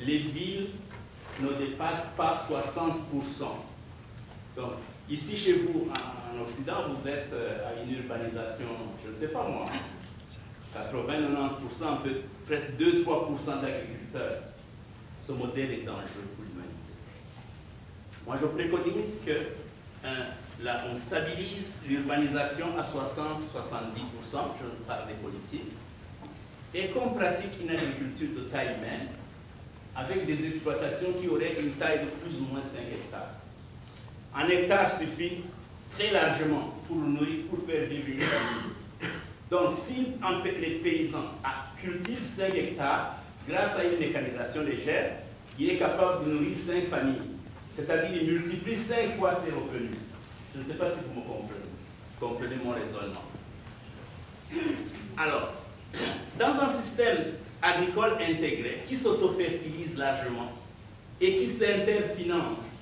les villes ne dépassent pas 60%. Donc, ici chez vous, en, Occident, vous êtes euh, à une urbanisation, je ne sais pas moi, 80-90%, peut-être 2-3% d'agriculteurs. Ce modèle est dangereux pour l'humanité. Moi, je préconise que là, on stabilise l'urbanisation à 60-70%, je parle des politiques, et qu'on pratique une agriculture de taille humaine, avec des exploitations qui auraient une taille de plus ou moins 5 hectares. Un hectare suffit très largement pour nourrir, pour faire vivre une famille. Donc, si les paysans cultivent 5 hectares, grâce à une mécanisation légère, il est capable de nourrir 5 familles. C'est-à-dire, il multiplie 5 fois ses revenus. Je ne sais pas si vous me comprenez. Comprenez mon raisonnement. Alors, dans un système agricole intégré qui s'auto-fertilise largement et qui s'interfinance,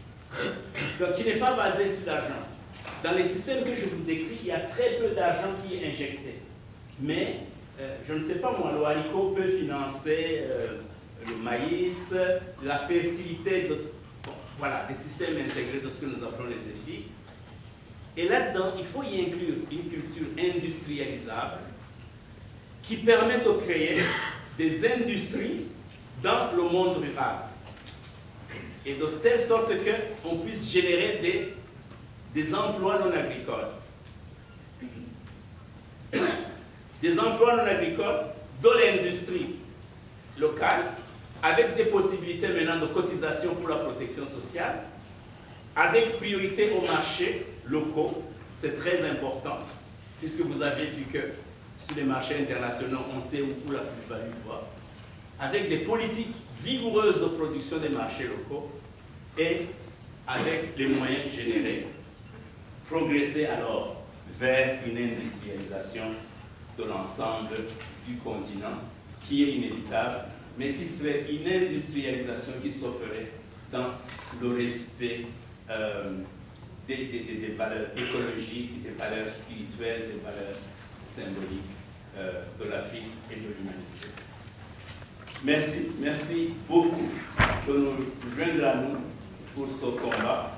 qui n'est pas basé sur l'argent, dans les systèmes que je vous décris, il y a très peu d'argent qui est injecté. Mais, euh, je ne sais pas moi, le haricot peut financer euh, le maïs, la fertilité, voilà, des systèmes intégrés de ce que nous appelons les EFI. Et là-dedans, il faut y inclure une culture industrialisable qui permet de créer des industries dans le monde rural. Et de telle sorte qu'on puisse générer des, des emplois non agricoles. Des emplois non agricoles dans l'industrie locale, avec des possibilités maintenant de cotisation pour la protection sociale, avec priorité aux marchés locaux, c'est très important, puisque vous avez vu que sur les marchés internationaux, on sait où la plus-value va. Avec des politiques vigoureuses de production des marchés locaux et avec les moyens générés, progresser alors vers une industrialisation de l'ensemble du continent qui est inévitable, mais qui serait une industrialisation qui s'offrait dans le respect euh, des, valeurs écologiques, des valeurs spirituelles, des valeurs symboliques euh, de l'Afrique et de l'humanité. Merci, merci beaucoup de nous joindre à nous pour ce combat.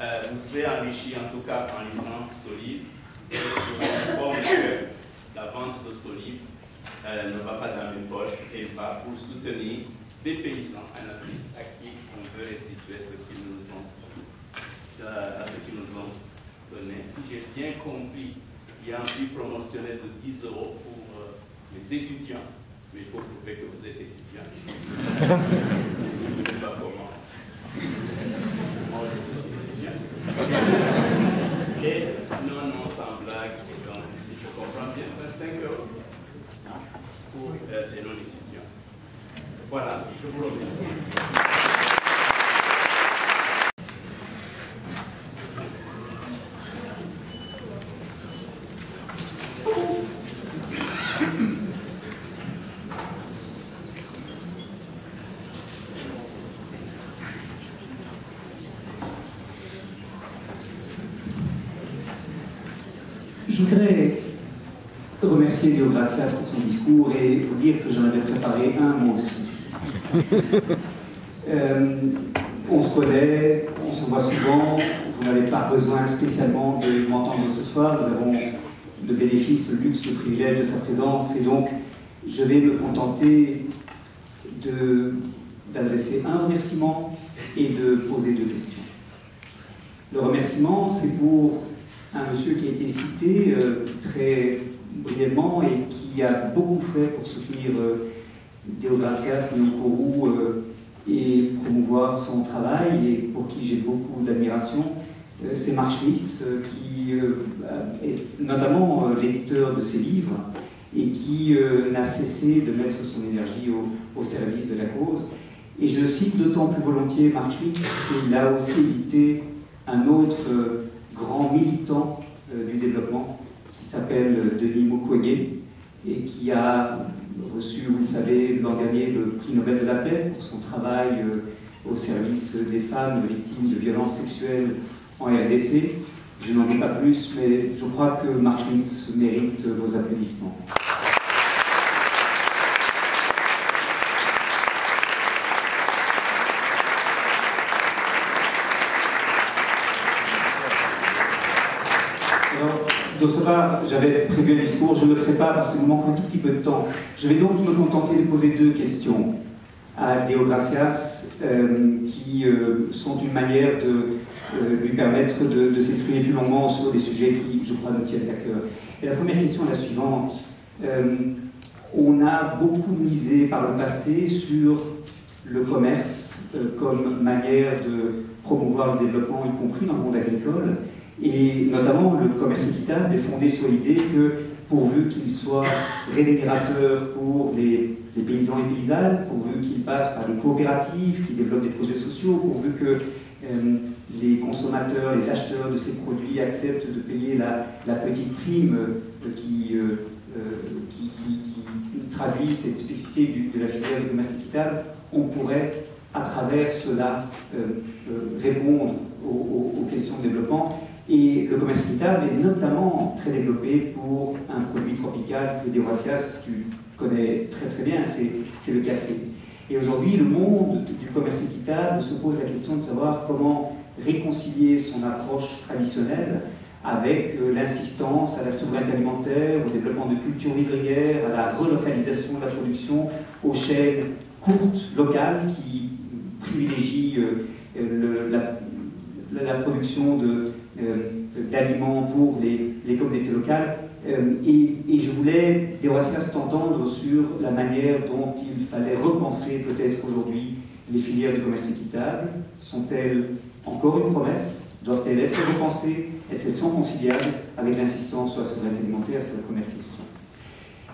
Euh, vous serez enrichis en tout cas en lisant ce livre. Je vous informe que la vente de ce euh, ne va pas dans mes poches et va pour soutenir des paysans en Afrique à qui on veut restituer ce qu'ils nous ont, donné. Si j'ai bien compris, il y a un prix promotionnel de 10 euros les étudiants mais il faut prouver que vous êtes étudiant. je ne sais pas comment. Moi aussi, je suis étudiant. Et non, non, sans blague, et donc, si je comprends bien, 25 euros pour euh, les non-étudiants. Voilà, je vous remercie. Je voudrais remercier Léo Gracias pour son discours et vous dire que j'en avais préparé un mot aussi. Euh, on se connaît, on se voit souvent, vous n'avez pas besoin spécialement de m'entendre ce soir, nous avons le bénéfice, le luxe, le privilège de sa présence et donc je vais me contenter d'adresser un remerciement et de poser deux questions. Le remerciement, c'est pour un monsieur qui a été cité euh, très brièvement et qui a beaucoup fait pour soutenir euh, Deogracias Neokourou euh, et promouvoir son travail et pour qui j'ai beaucoup d'admiration. c'est Marc Schmiss, qui est notamment l'éditeur de ses livres et qui n'a cessé de mettre son énergie au, au, service de la cause. Et je cite d'autant plus volontiers Marc Schmitt qu'il a aussi édité un autre grand militant euh, du développement qui s'appelle Denis Mukwege et qui a reçu, vous le savez, l'an dernier le prix Nobel de la paix pour son travail euh, au service des femmes victimes de violences sexuelles en RDC. Je n'en dis pas plus, mais je crois que Schmitz mérite vos applaudissements. D'autre part, j'avais prévu un discours, je ne le ferai pas parce que nous manquons un tout petit peu de temps. Je vais donc me contenter de poser deux questions à Deo Gracias euh, qui euh, sont une manière de euh, lui permettre de, s'exprimer plus longuement sur des sujets qui, je crois, nous tiennent à cœur. Et la première question est la suivante. on a beaucoup misé par le passé sur le commerce comme manière de promouvoir le développement, y compris dans le monde agricole. Et notamment, le commerce équitable est fondé sur l'idée que pourvu qu'il soit rémunérateur pour les, paysans et paysannes, pourvu qu'il passe par des coopératives qui développent des projets sociaux, pourvu que euh, les consommateurs, les acheteurs de ces produits acceptent de payer la, petite prime euh, euh, qui, traduit cette spécificité de la filière du commerce équitable, on pourrait, à travers cela, répondre aux questions de développement et le commerce équitable est notamment très développé pour un produit tropical que Deoracias, tu connais très très bien, c'est le café. Et aujourd'hui, le monde du commerce équitable se pose la question de savoir comment réconcilier son approche traditionnelle avec euh, l'assistance à la souveraineté alimentaire, au développement de cultures vivrières, à la relocalisation de la production, aux chaînes courtes, locales, qui privilégient euh, la, la, production de euh, d'aliments pour les, communautés locales. Euh, et, je voulais, Dérossias, t'entendre sur la manière dont il fallait repenser peut-être aujourd'hui les filières du commerce équitable. Sont-elles encore une promesse? Doivent-elles être repensées? Est-ce qu'elles sont conciliables avec l'insistance sur la souveraineté alimentaire? C'est la première question.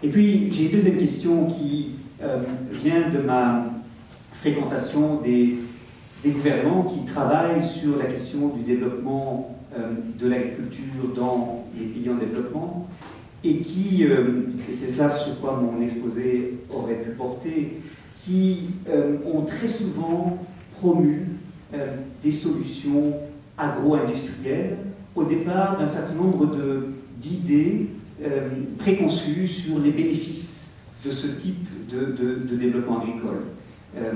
Et puis, j'ai une deuxième question qui euh, vient de ma fréquentation des des gouvernements qui travaillent sur la question du développement de l'agriculture dans les pays en développement et qui, et c'est cela sur quoi mon exposé aurait pu porter, qui ont très souvent promu des solutions agro-industrielles au départ d'un certain nombre d'idées euh, préconçues sur les bénéfices de ce type de, développement agricole. Euh,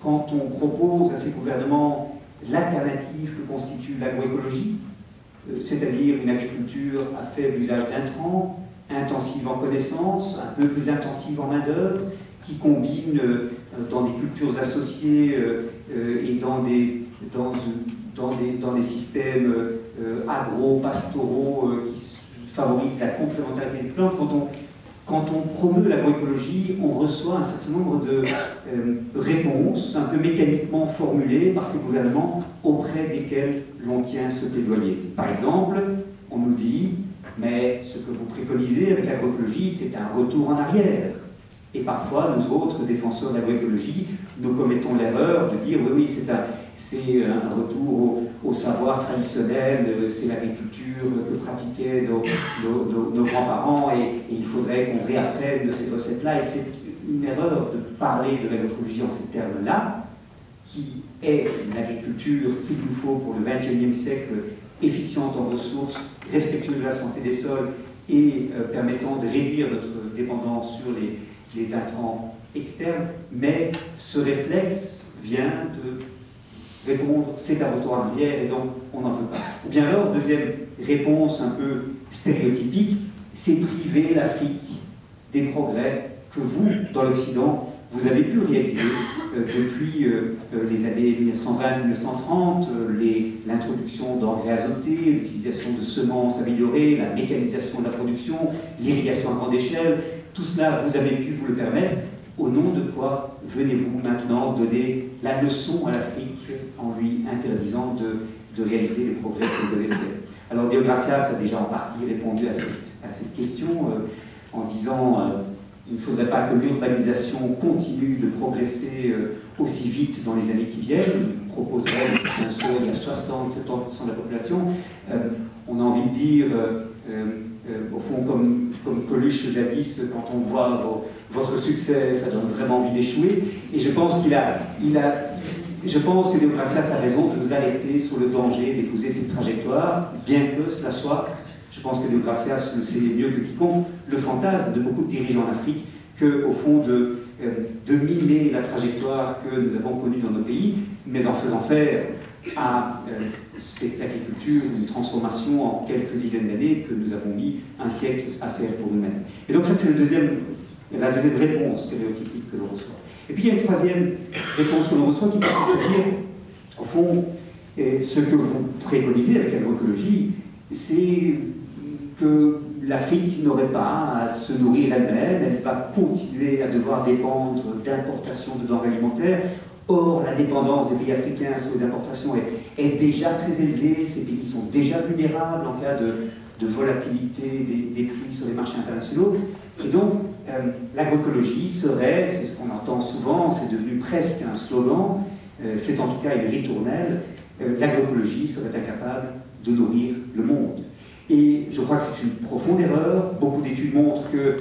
quand on propose à ces gouvernements l'alternative que constitue l'agroécologie, euh, c'est-à-dire une agriculture à faible usage d'intrants, intensive en connaissances, un peu plus intensive en main-d'œuvre, qui combine dans des cultures associées et dans des, dans, dans des, dans des systèmes euh, agro-pastoraux euh, qui favorisent la complémentarité des plantes, quand on, quand on promeut l'agroécologie, on reçoit un certain nombre de euh, réponses un peu mécaniquement formulées par ces gouvernements auprès desquels l'on tient ce plaidoyer. Par exemple, on nous dit, mais ce que vous préconisez avec l'agroécologie, c'est un retour en arrière. Et parfois, nous autres défenseurs de l'agroécologie, nous commettons l'erreur de dire, oui, oui, c'est un, un retour au, savoir traditionnel, c'est l'agriculture que pratiquaient nos, grands-parents et, il faudrait qu'on réapprenne de ces recettes-là. Et c'est une erreur de parler de l'agroécologie en ces termes-là, qui est une agriculture qu'il nous faut pour le XXIe siècle, efficiente en ressources, respectueuse de la santé des sols et euh, permettant de réduire notre dépendance sur les intrants externes. Mais ce réflexe vient de répondre c'est un retour en arrière et donc on n'en veut pas. Ou bien alors, deuxième réponse un peu stéréotypique, c'est priver l'Afrique des progrès que vous, dans l'Occident, vous avez pu réaliser euh, depuis euh, euh, les années 1920-1930, l'introduction d'engrais azotés, l'utilisation de semences améliorées, la mécanisation de la production, l'irrigation à grande échelle, tout cela, vous avez pu vous le permettre. Au nom de quoi venez-vous maintenant donner la leçon à l'Afrique en lui interdisant de, réaliser les progrès que vous avez faits Alors Deogracias a déjà en partie répondu à cette, question euh, en disant euh, il ne faudrait pas que l'urbanisation continue de progresser euh, aussi vite dans les années qui viennent. Il proposerait un seuil à 60-70% de la population. on a envie de dire au fond, comme, comme Coluche jadis, quand on voit votre succès, ça donne vraiment envie d'échouer. Et je pense qu'il a, il a, je pense que Deogracias a raison de nous alerter sur le danger d'épouser cette trajectoire, bien que cela soit, je pense que Deogracias le sait mieux que quiconque, le fantasme de beaucoup de dirigeants en Afrique, que, au fond, de, euh, de mimer la trajectoire que nous avons connue dans nos pays, mais en faisant faire à euh, cette agriculture une transformation en quelques dizaines d'années que nous avons mis un siècle à faire pour nous-mêmes. Et donc ça, c'est la deuxième réponse stéréotypique que l'on reçoit. Et puis il y a une troisième réponse que l'on reçoit qui consiste à dire, au fond, euh, ce que vous préconisez avec l'agroécologie, c'est que l'Afrique n'aurait pas à se nourrir elle-même, elle va continuer à devoir dépendre d'importations de denrées alimentaires. Or, la dépendance des pays africains sur les importations est, déjà très élevée, ces pays sont déjà vulnérables en cas de, volatilité des, prix sur les marchés internationaux. Et donc, euh, l'agroécologie serait, c'est ce qu'on entend souvent, c'est devenu presque un slogan, euh, c'est en tout cas une ritournelle, euh, l'agroécologie serait incapable de nourrir le monde. Et je crois que c'est une profonde erreur. Beaucoup d'études montrent que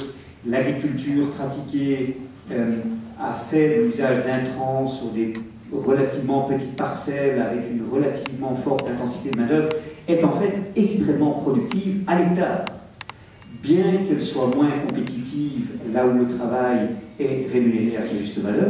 l'agriculture pratiquée à faible usage d'intrants sur des relativement petites parcelles avec une relativement forte intensité de main-d'œuvre est en fait extrêmement productive à l'hectare. Bien qu'elle soit moins compétitive là où le travail est rémunéré à sa juste valeur,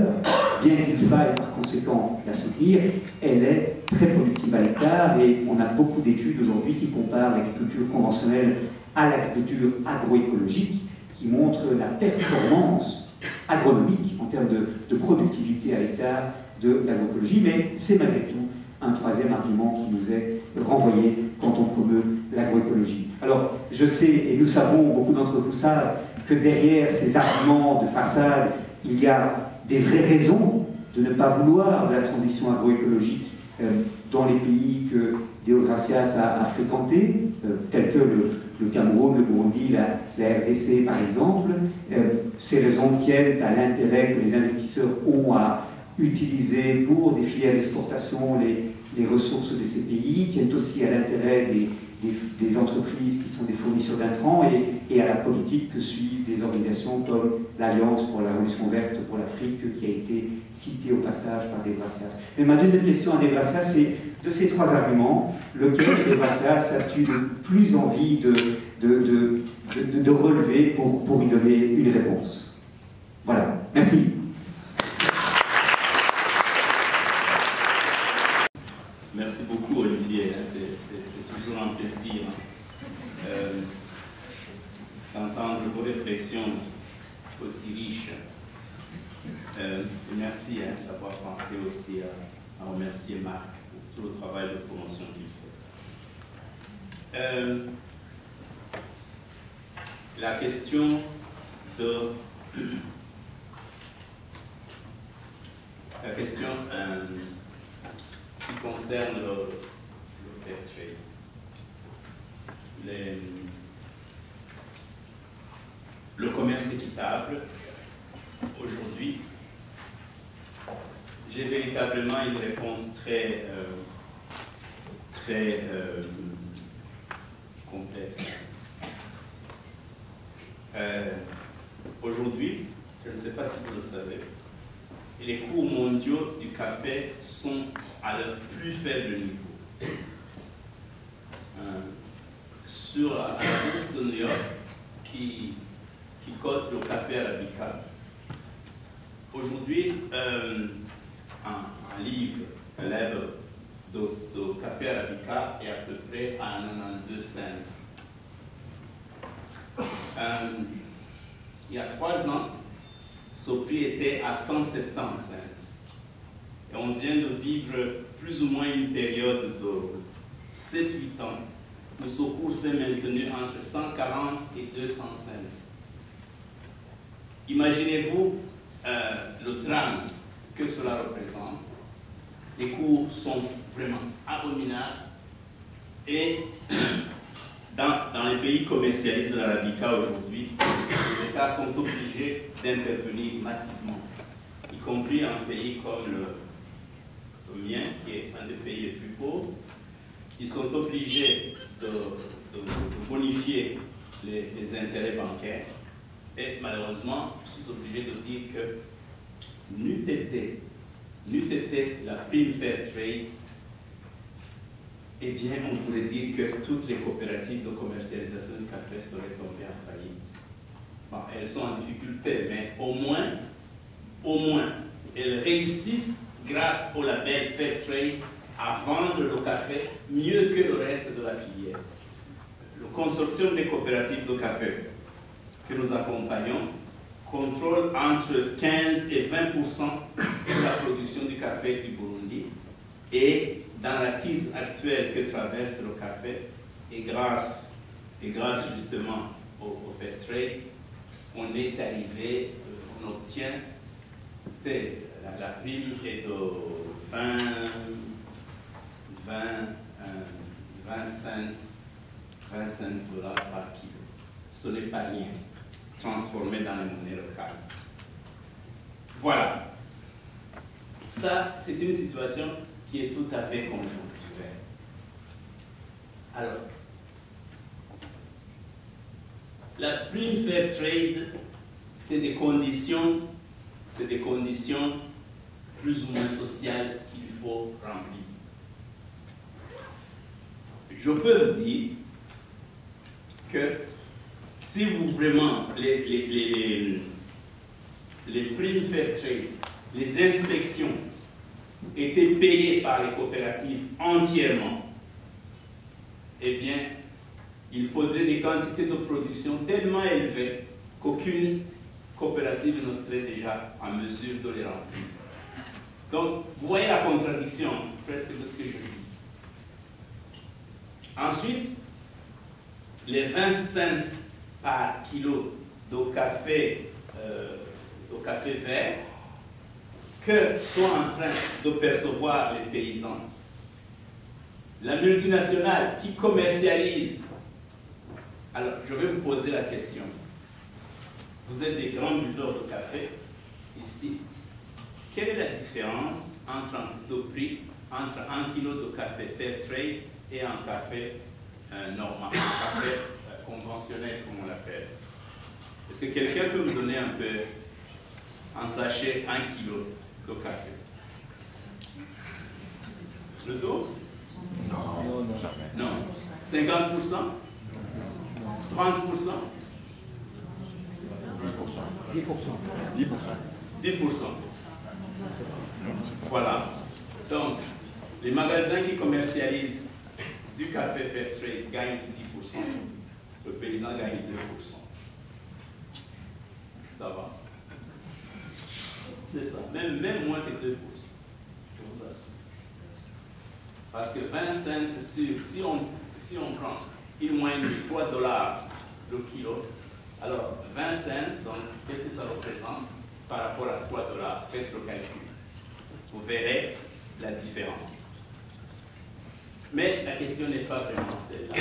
bien qu'il faille par conséquent la soutenir, elle est très productive à l'hectare et on a beaucoup d'études aujourd'hui qui comparent l'agriculture conventionnelle à l'agriculture agroécologique qui montrent la performance agronomique, en termes de, productivité à l'hectare de l'agroécologie, mais c'est malgré tout un troisième argument qui nous est renvoyé quand on promeut l'agroécologie. Alors, je sais, et nous savons, beaucoup d'entre vous savent, que derrière ces arguments de façade, il y a des vraies raisons de ne pas vouloir de la transition agroécologique euh, dans les pays que Deogracias a, a fréquentés, euh, tels que le, Cameroun, le Burundi, la, RDC par exemple. Euh, ces raisons tiennent à l'intérêt que les investisseurs ont à, utiliser pour des filières d'exportation les, les ressources de ces pays, tiennent aussi à l'intérêt des, des, entreprises qui sont des fournisseurs d'intrants et, et, à la politique que suivent des organisations comme l'Alliance pour la Révolution verte pour l'Afrique, qui a été citée au passage par Desgracias. Mais ma deuxième question à Desgracias, c'est de ces trois arguments, lequel Desgracias as-tu le plus envie de, de, de relever pour, pour y donner une réponse Voilà, merci. Merci beaucoup, Olivier. C'est toujours un plaisir euh, d'entendre vos réflexions aussi riches. Euh, merci hein, d'avoir pensé aussi à, remercier Marc pour tout le travail de promotion qu'il fait. Euh, la question de la question qui concerne le, fair trade. le commerce équitable, aujourd'hui, j'ai véritablement une réponse très, euh, très euh, complexe. Euh, aujourd'hui, je ne sais pas si vous le savez, les cours mondiaux du café sont à leur plus faible niveau. Euh, sur la, bourse de New York, qui, qui cote le café arabica, aujourd'hui, euh, un, livre, un livre de, café arabica est à peu près à 92 cents. Euh, il y a trois ans, ce prix était à 170 cents. Et on vient de vivre plus ou moins une période de 7-8 ans où ce cours s'est maintenu entre 140 et 200 cents. Imaginez-vous euh, le drame que cela représente. Les cours sont vraiment abominables et dans, les pays qui commercialisent l'arabica aujourd'hui, les États sont obligés d'intervenir massivement, y compris un pays comme le, mien, qui est un des pays les plus pauvres, qui sont obligés de, bonifier les, intérêts bancaires. Et malheureusement, je suis obligé de dire que n'eût été, été la prime fair trade, eh bien, on pourrait dire que toutes les coopératives de commercialisation du café seraient tombées en faillite. Bon, elles sont en difficulté, mais au moins, au moins, elles réussissent grâce au label Fairtrade, à vendre le café mieux que le reste de la filière. Le consortium des coopératives de café que nous accompagnons contrôle entre 15 et 20% de la production du café du Burundi et dans la crise actuelle que traverse le café et grâce, et grâce justement au, au fair trade, on est arrivé, euh, on obtient la, prime est de 20, 20, 20 cents, 20 cents dollars par kilo. Ce n'est pas rien, transformé dans les monnaies locales. Voilà. Ça, c'est une situation qui est tout à fait conjoncturelle. Alors, la prime fair trade, c'est des conditions c'est des conditions plus ou moins sociales qu'il faut remplir. Je peux vous dire que si vous vraiment, les, les, les, les primes fair trade, les inspections étaient payées par les coopératives entièrement, eh bien, il faudrait des quantités de production tellement élevées qu'aucune coopérative ne serait déjà en mesure de les remplir. Donc, vous voyez la contradiction presque de ce que je dis. Ensuite, les 20 cents par kilo de café, euh, de café vert que sont en train de percevoir les paysans. La multinationale qui commercialise. Alors, je vais vous poser la question. Vous êtes des grands buveurs de café ici. quelle est la différence entre un prix entre un kilo de café fair trade et un café euh, normal, un café euh, conventionnel, comme on l'appelle? Est-ce que quelqu'un peut me donner un peu un sachet, un kilo? Café Le tout Non, non, jamais. Non. 50% 30% 10%. 10%. 10%. Voilà. Donc, les magasins qui commercialisent du café fair trade gagnent 10%. Le paysan gagne 2%. Ça va. C'est ça. Même, moins que 2%. Je vous assure. Parce que 20 cents, c'est sûr. Si on, si on prend une moyenne de 3 dollars le kilo, alors 20 cents, donc qu'est-ce que ça représente par rapport à 3 dollars Faites le calcul. Vous verrez la différence. Mais la question n'est pas vraiment celle-là.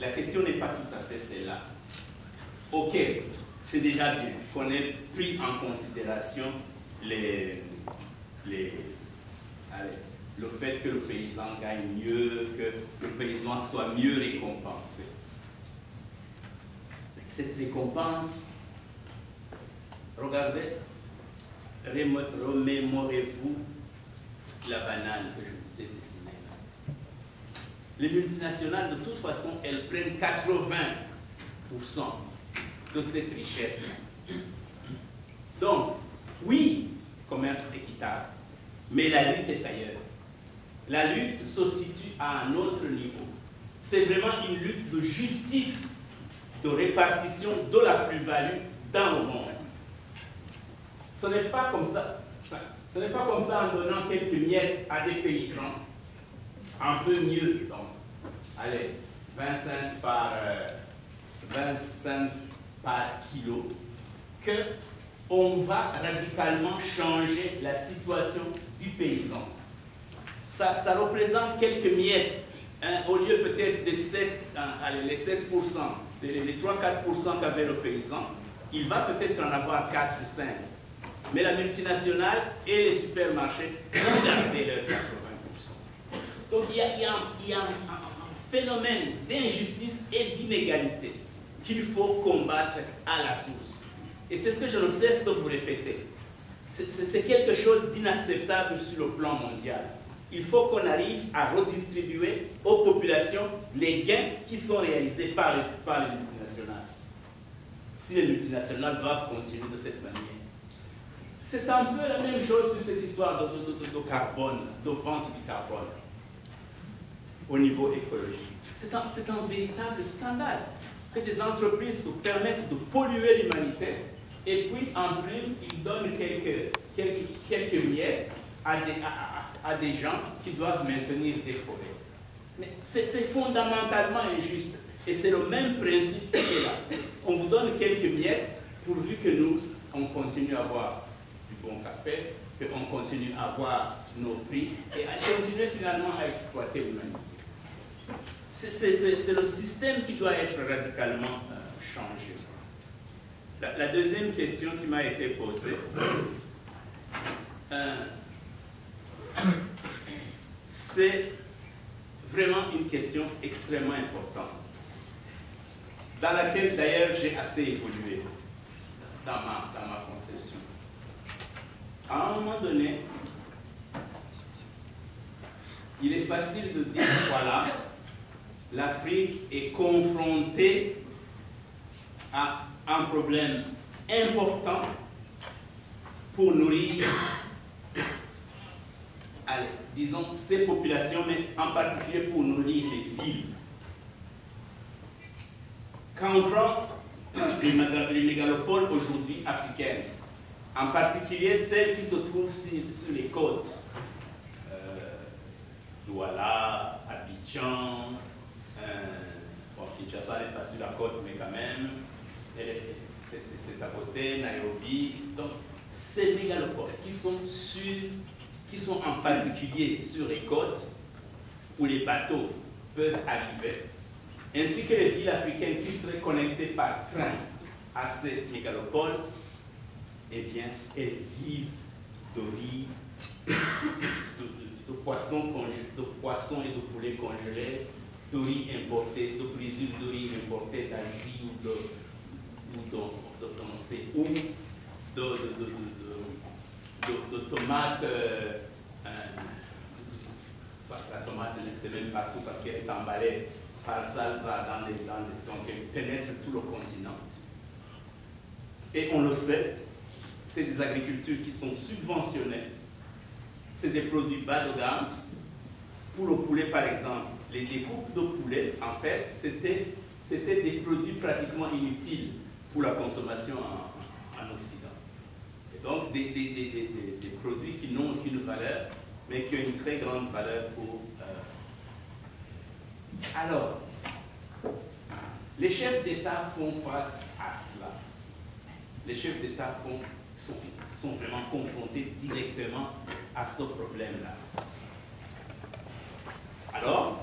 La question n'est pas tout à fait celle-là. Ok, c'est déjà bien qu'on ait pris en considération le fait que le paysan gagne mieux, que le paysan soit mieux récompensé. Cette récompense, regardez, remémorez-vous la banane que je vous ai dessinée Les multinationales, de toute façon, elles prennent 80% de cette richesse. Donc, oui, commerce équitable, mais la lutte est ailleurs. La lutte se situe à un autre niveau. C'est vraiment une lutte de justice, de répartition de la plus-value dans le monde. Ce n'est pas comme ça. Ce n'est pas comme ça en donnant quelques miettes à des paysans, un peu mieux, disons. Allez, 20 cents par, 20 euh, par kilo, que on va radicalement changer la situation du paysan. Ça, ça représente quelques miettes, hein, au lieu peut-être des 7, hein, allez, les 7%, les, les 3-4% qu'avait le paysan, il va peut-être en avoir 4 ou 5. Mais la multinationale et les supermarchés vont garder leurs 80%. Donc il y a, un, phénomène d'injustice et d'inégalité qu'il faut combattre à la source. Et c'est ce que je ne cesse de vous répéter. C'est quelque chose d'inacceptable sur le plan mondial. Il faut qu'on arrive à redistribuer aux populations les gains qui sont réalisés par les, multinationales. Si les multinationales doivent continuer de cette manière, c'est un peu la même chose sur cette histoire de, carbone, de vente du carbone au niveau écologique. C'est un, véritable scandale que des entreprises se permettent de polluer l'humanité et puis en plus ils donnent quelques, quelques, miettes à des, à, des gens qui doivent maintenir des forêts. Mais c'est fondamentalement injuste. Et c'est le même principe qui est là. On vous donne quelques miettes pourvu que nous, on continue à avoir bon café, qu'on continue à avoir nos prix et à continuer finalement à exploiter l'humanité. C'est le système qui doit être radicalement euh, changé. La, deuxième question qui m'a été posée, euh, c'est vraiment une question extrêmement importante, dans laquelle d'ailleurs j'ai assez évolué dans ma, dans ma conception à un moment donné, il est facile de dire, voilà, l'Afrique est confrontée à un problème important pour nourrir, disons, ces populations, mais en particulier pour nourrir les villes. Quand on prend les mégalopoles aujourd'hui africaines, en particulier celles qui se trouvent sur, les côtes. Euh, Douala, Abidjan, bon, Kinshasa n'est pas sur la côte, mais quand même, c'est à côté, Nairobi. Donc, ces mégalopoles qui sont sur, qui sont en particulier sur les côtes, où les bateaux peuvent arriver, ainsi que les villes africaines qui seraient connectées par train à ces mégalopoles, eh bien, elles vivent de riz, de, poissons, de poissons et de poulet congelés, de riz importé de Brésil, de d'Asie ou de, ou de, ou de, de, tomates. Euh, euh, la tomate ne même partout parce qu'elle est emballée par salsa dans les, dans donc elle pénètre tout le continent. Et on le sait, c'est des agricultures qui sont subventionnées, c'est des produits bas de gamme. Pour le poulet, par exemple, les découpes de poulet, en fait, c'était des produits pratiquement inutiles pour la consommation en, Occident. Et donc, des, des, des, des produits qui n'ont aucune valeur, mais qui ont une très grande valeur pour... Euh... Alors, les chefs d'État font face à cela. Les chefs d'État sont, sont vraiment confrontés directement à ce problème-là. Alors,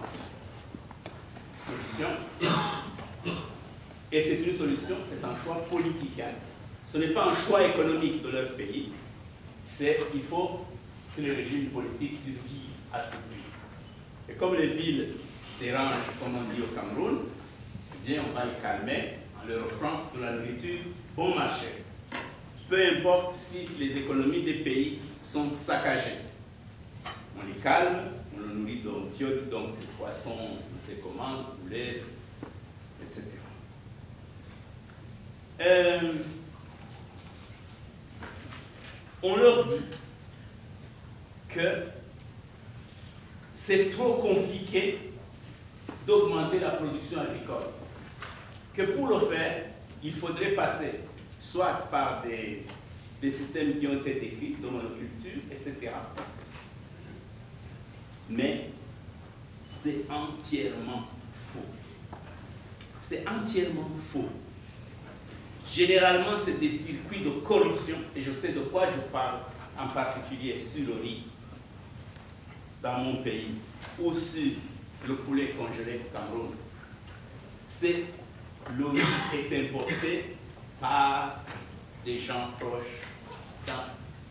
solution, et c'est une solution, c'est un choix politique. Ce n'est pas un choix économique de leur pays, c'est qu'il faut que les régimes politiques survivent à tout prix. Et comme les villes dérangent, comme on dit au Cameroun, eh bien on va les calmer en leur offrant de la nourriture bon marché. Peu importe si les économies des pays sont saccagées. On les calme, on le nourrit donc, poisson, on sait comment, poulet, etc. Euh, on leur dit que c'est trop compliqué d'augmenter la production agricole. Que pour le faire, il faudrait passer soit par des, des systèmes qui ont été décrits de monoculture, etc. Mais c'est entièrement faux. C'est entièrement faux. Généralement, c'est des circuits de corruption, et je sais de quoi je parle, en particulier sur le riz dans mon pays, ou sur le poulet congelé au Cameroun. C'est le riz est importé par des gens proches.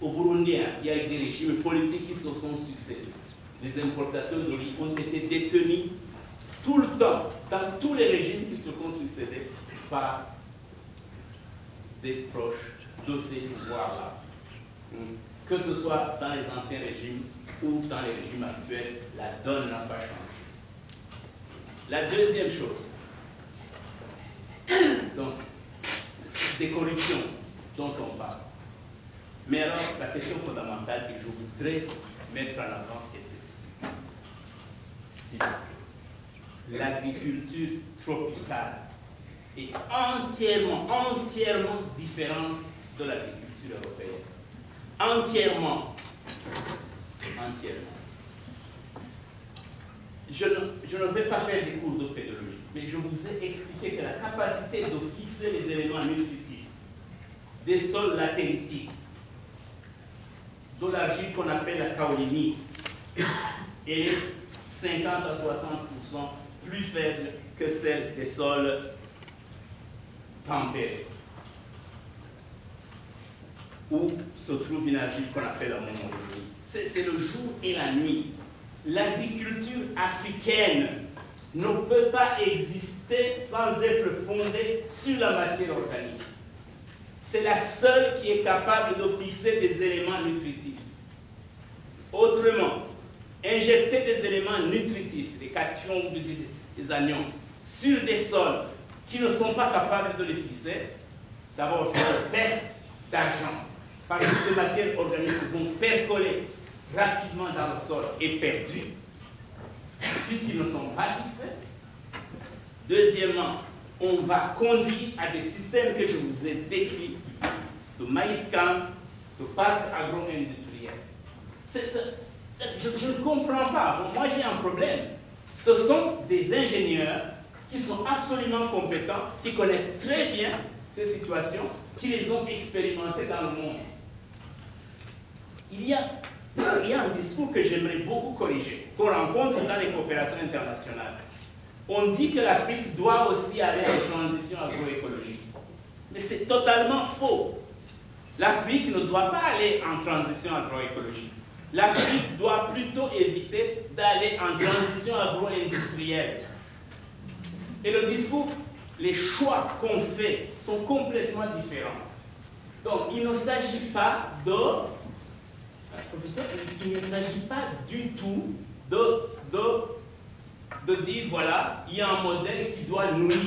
au Burundi, il y a des régimes politiques qui se sont succédés. Les importations de riz ont été détenues tout le temps, dans tous les régimes qui se sont succédés, par des proches de ces pouvoirs-là. Que ce soit dans les anciens régimes ou dans les régimes actuels, la donne n'a pas changé. La deuxième chose, donc, c'est des corruptions dont on parle. Mais alors, la question fondamentale que je voudrais mettre en avant l'agriculture tropicale est entièrement, entièrement différente de l'agriculture européenne. Entièrement. Entièrement. Je ne, je ne, vais pas faire des cours de pédologie, mais je vous ai expliqué que la capacité de fixer les éléments nutritifs des sols latéritiques, de l'argile qu'on appelle la kaolinite, est 50 à 60% plus faible que celle des sols tempérés, où se trouve une argile qu'on appelle la mongolie. C'est le jour et la nuit. L'agriculture africaine ne peut pas exister sans être fondée sur la matière organique. C'est la seule qui est capable de fixer des éléments nutritifs. Autrement, injecter des éléments nutritifs, des cations ou des anions, sur des sols qui ne sont pas capables de les fixer, d'abord c'est une perte d'argent, parce que ces matières organiques vont percoler rapidement dans le sol et perdus, puisqu'ils ne sont pas fixés. Deuxièmement, on va conduire à des systèmes que je vous ai décrits, de maïs camp, de parcs agro-industriels. Je, je, ne comprends pas. moi, j'ai un problème. Ce sont des ingénieurs qui sont absolument compétents, qui connaissent très bien ces situations, qui les ont expérimentées dans le monde. Il y a, un discours que j'aimerais beaucoup corriger, qu'on rencontre dans les coopérations internationales. On dit que l'Afrique doit aussi aller en transition agroécologique. Mais c'est totalement faux. L'Afrique ne doit pas aller en transition agroécologique. L'Afrique doit plutôt éviter d'aller en transition agro-industrielle. Et le discours, les choix qu'on fait sont complètement différents. Donc, il ne s'agit pas de... Professeur, il ne s'agit pas du tout de, de, de dire, voilà, il y a un modèle qui doit nourrir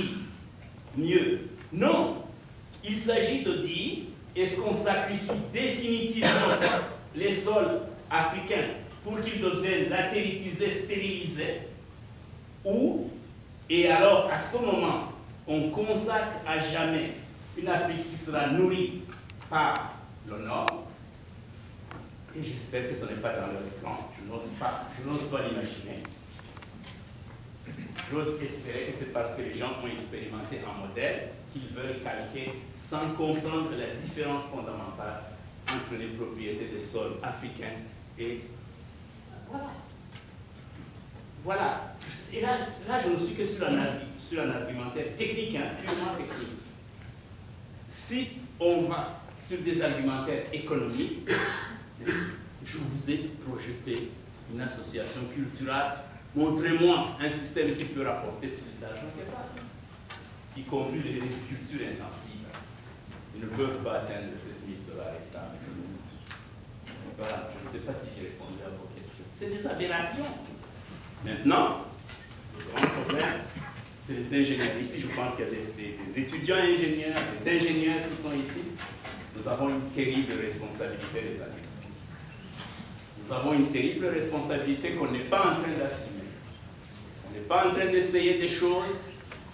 mieux. Non, il s'agit de dire, est-ce qu'on sacrifie définitivement les sols africains pour qu'ils deviennent latéritisés, stérilisés, ou, et alors à ce moment, on consacre à jamais une Afrique qui sera nourrie par le Nord, et j'espère que ce n'est pas dans leur plan, je n'ose pas, je n'ose pas l'imaginer. J'ose espérer que c'est parce que les gens ont expérimenté un modèle qu'ils veulent calquer sans comprendre la différence fondamentale entre les propriétés des sols africains et... Voilà. Voilà. Et là, là je ne suis que sur un, argumentaire technique, hein, purement technique. Si on va sur des argumentaires économiques, je vous ai projeté une association culturelle. Montrez-moi un système qui peut rapporter plus d'argent que ça, y compris les cultures intensives. Ils ne peuvent pas atteindre 7000 dollars. Voilà, je ne sais pas si j'ai répondu à vos questions. C'est des aberrations. Maintenant, le grand problème, c'est les ingénieurs. Ici, je pense qu'il y a des, des, des étudiants ingénieurs, des ingénieurs qui sont ici. Nous avons une terrible responsabilité, les amis. Nous avons une terrible responsabilité qu'on n'est pas en train d'assumer. On n'est pas en train d'essayer des choses,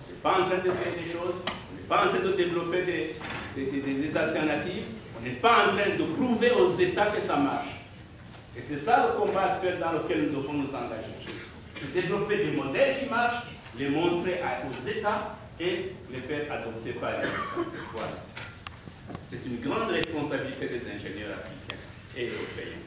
on n'est pas en train d'essayer des choses, on n'est pas en train de développer des, des, des, des alternatives, on n'est pas en train de prouver aux États que ça marche. Et c'est ça le combat actuel dans lequel nous devons nous engager. C'est développer des modèles qui marchent, les montrer aux États et les faire adopter par les États. Voilà. C'est une grande responsabilité des ingénieurs africains et européens.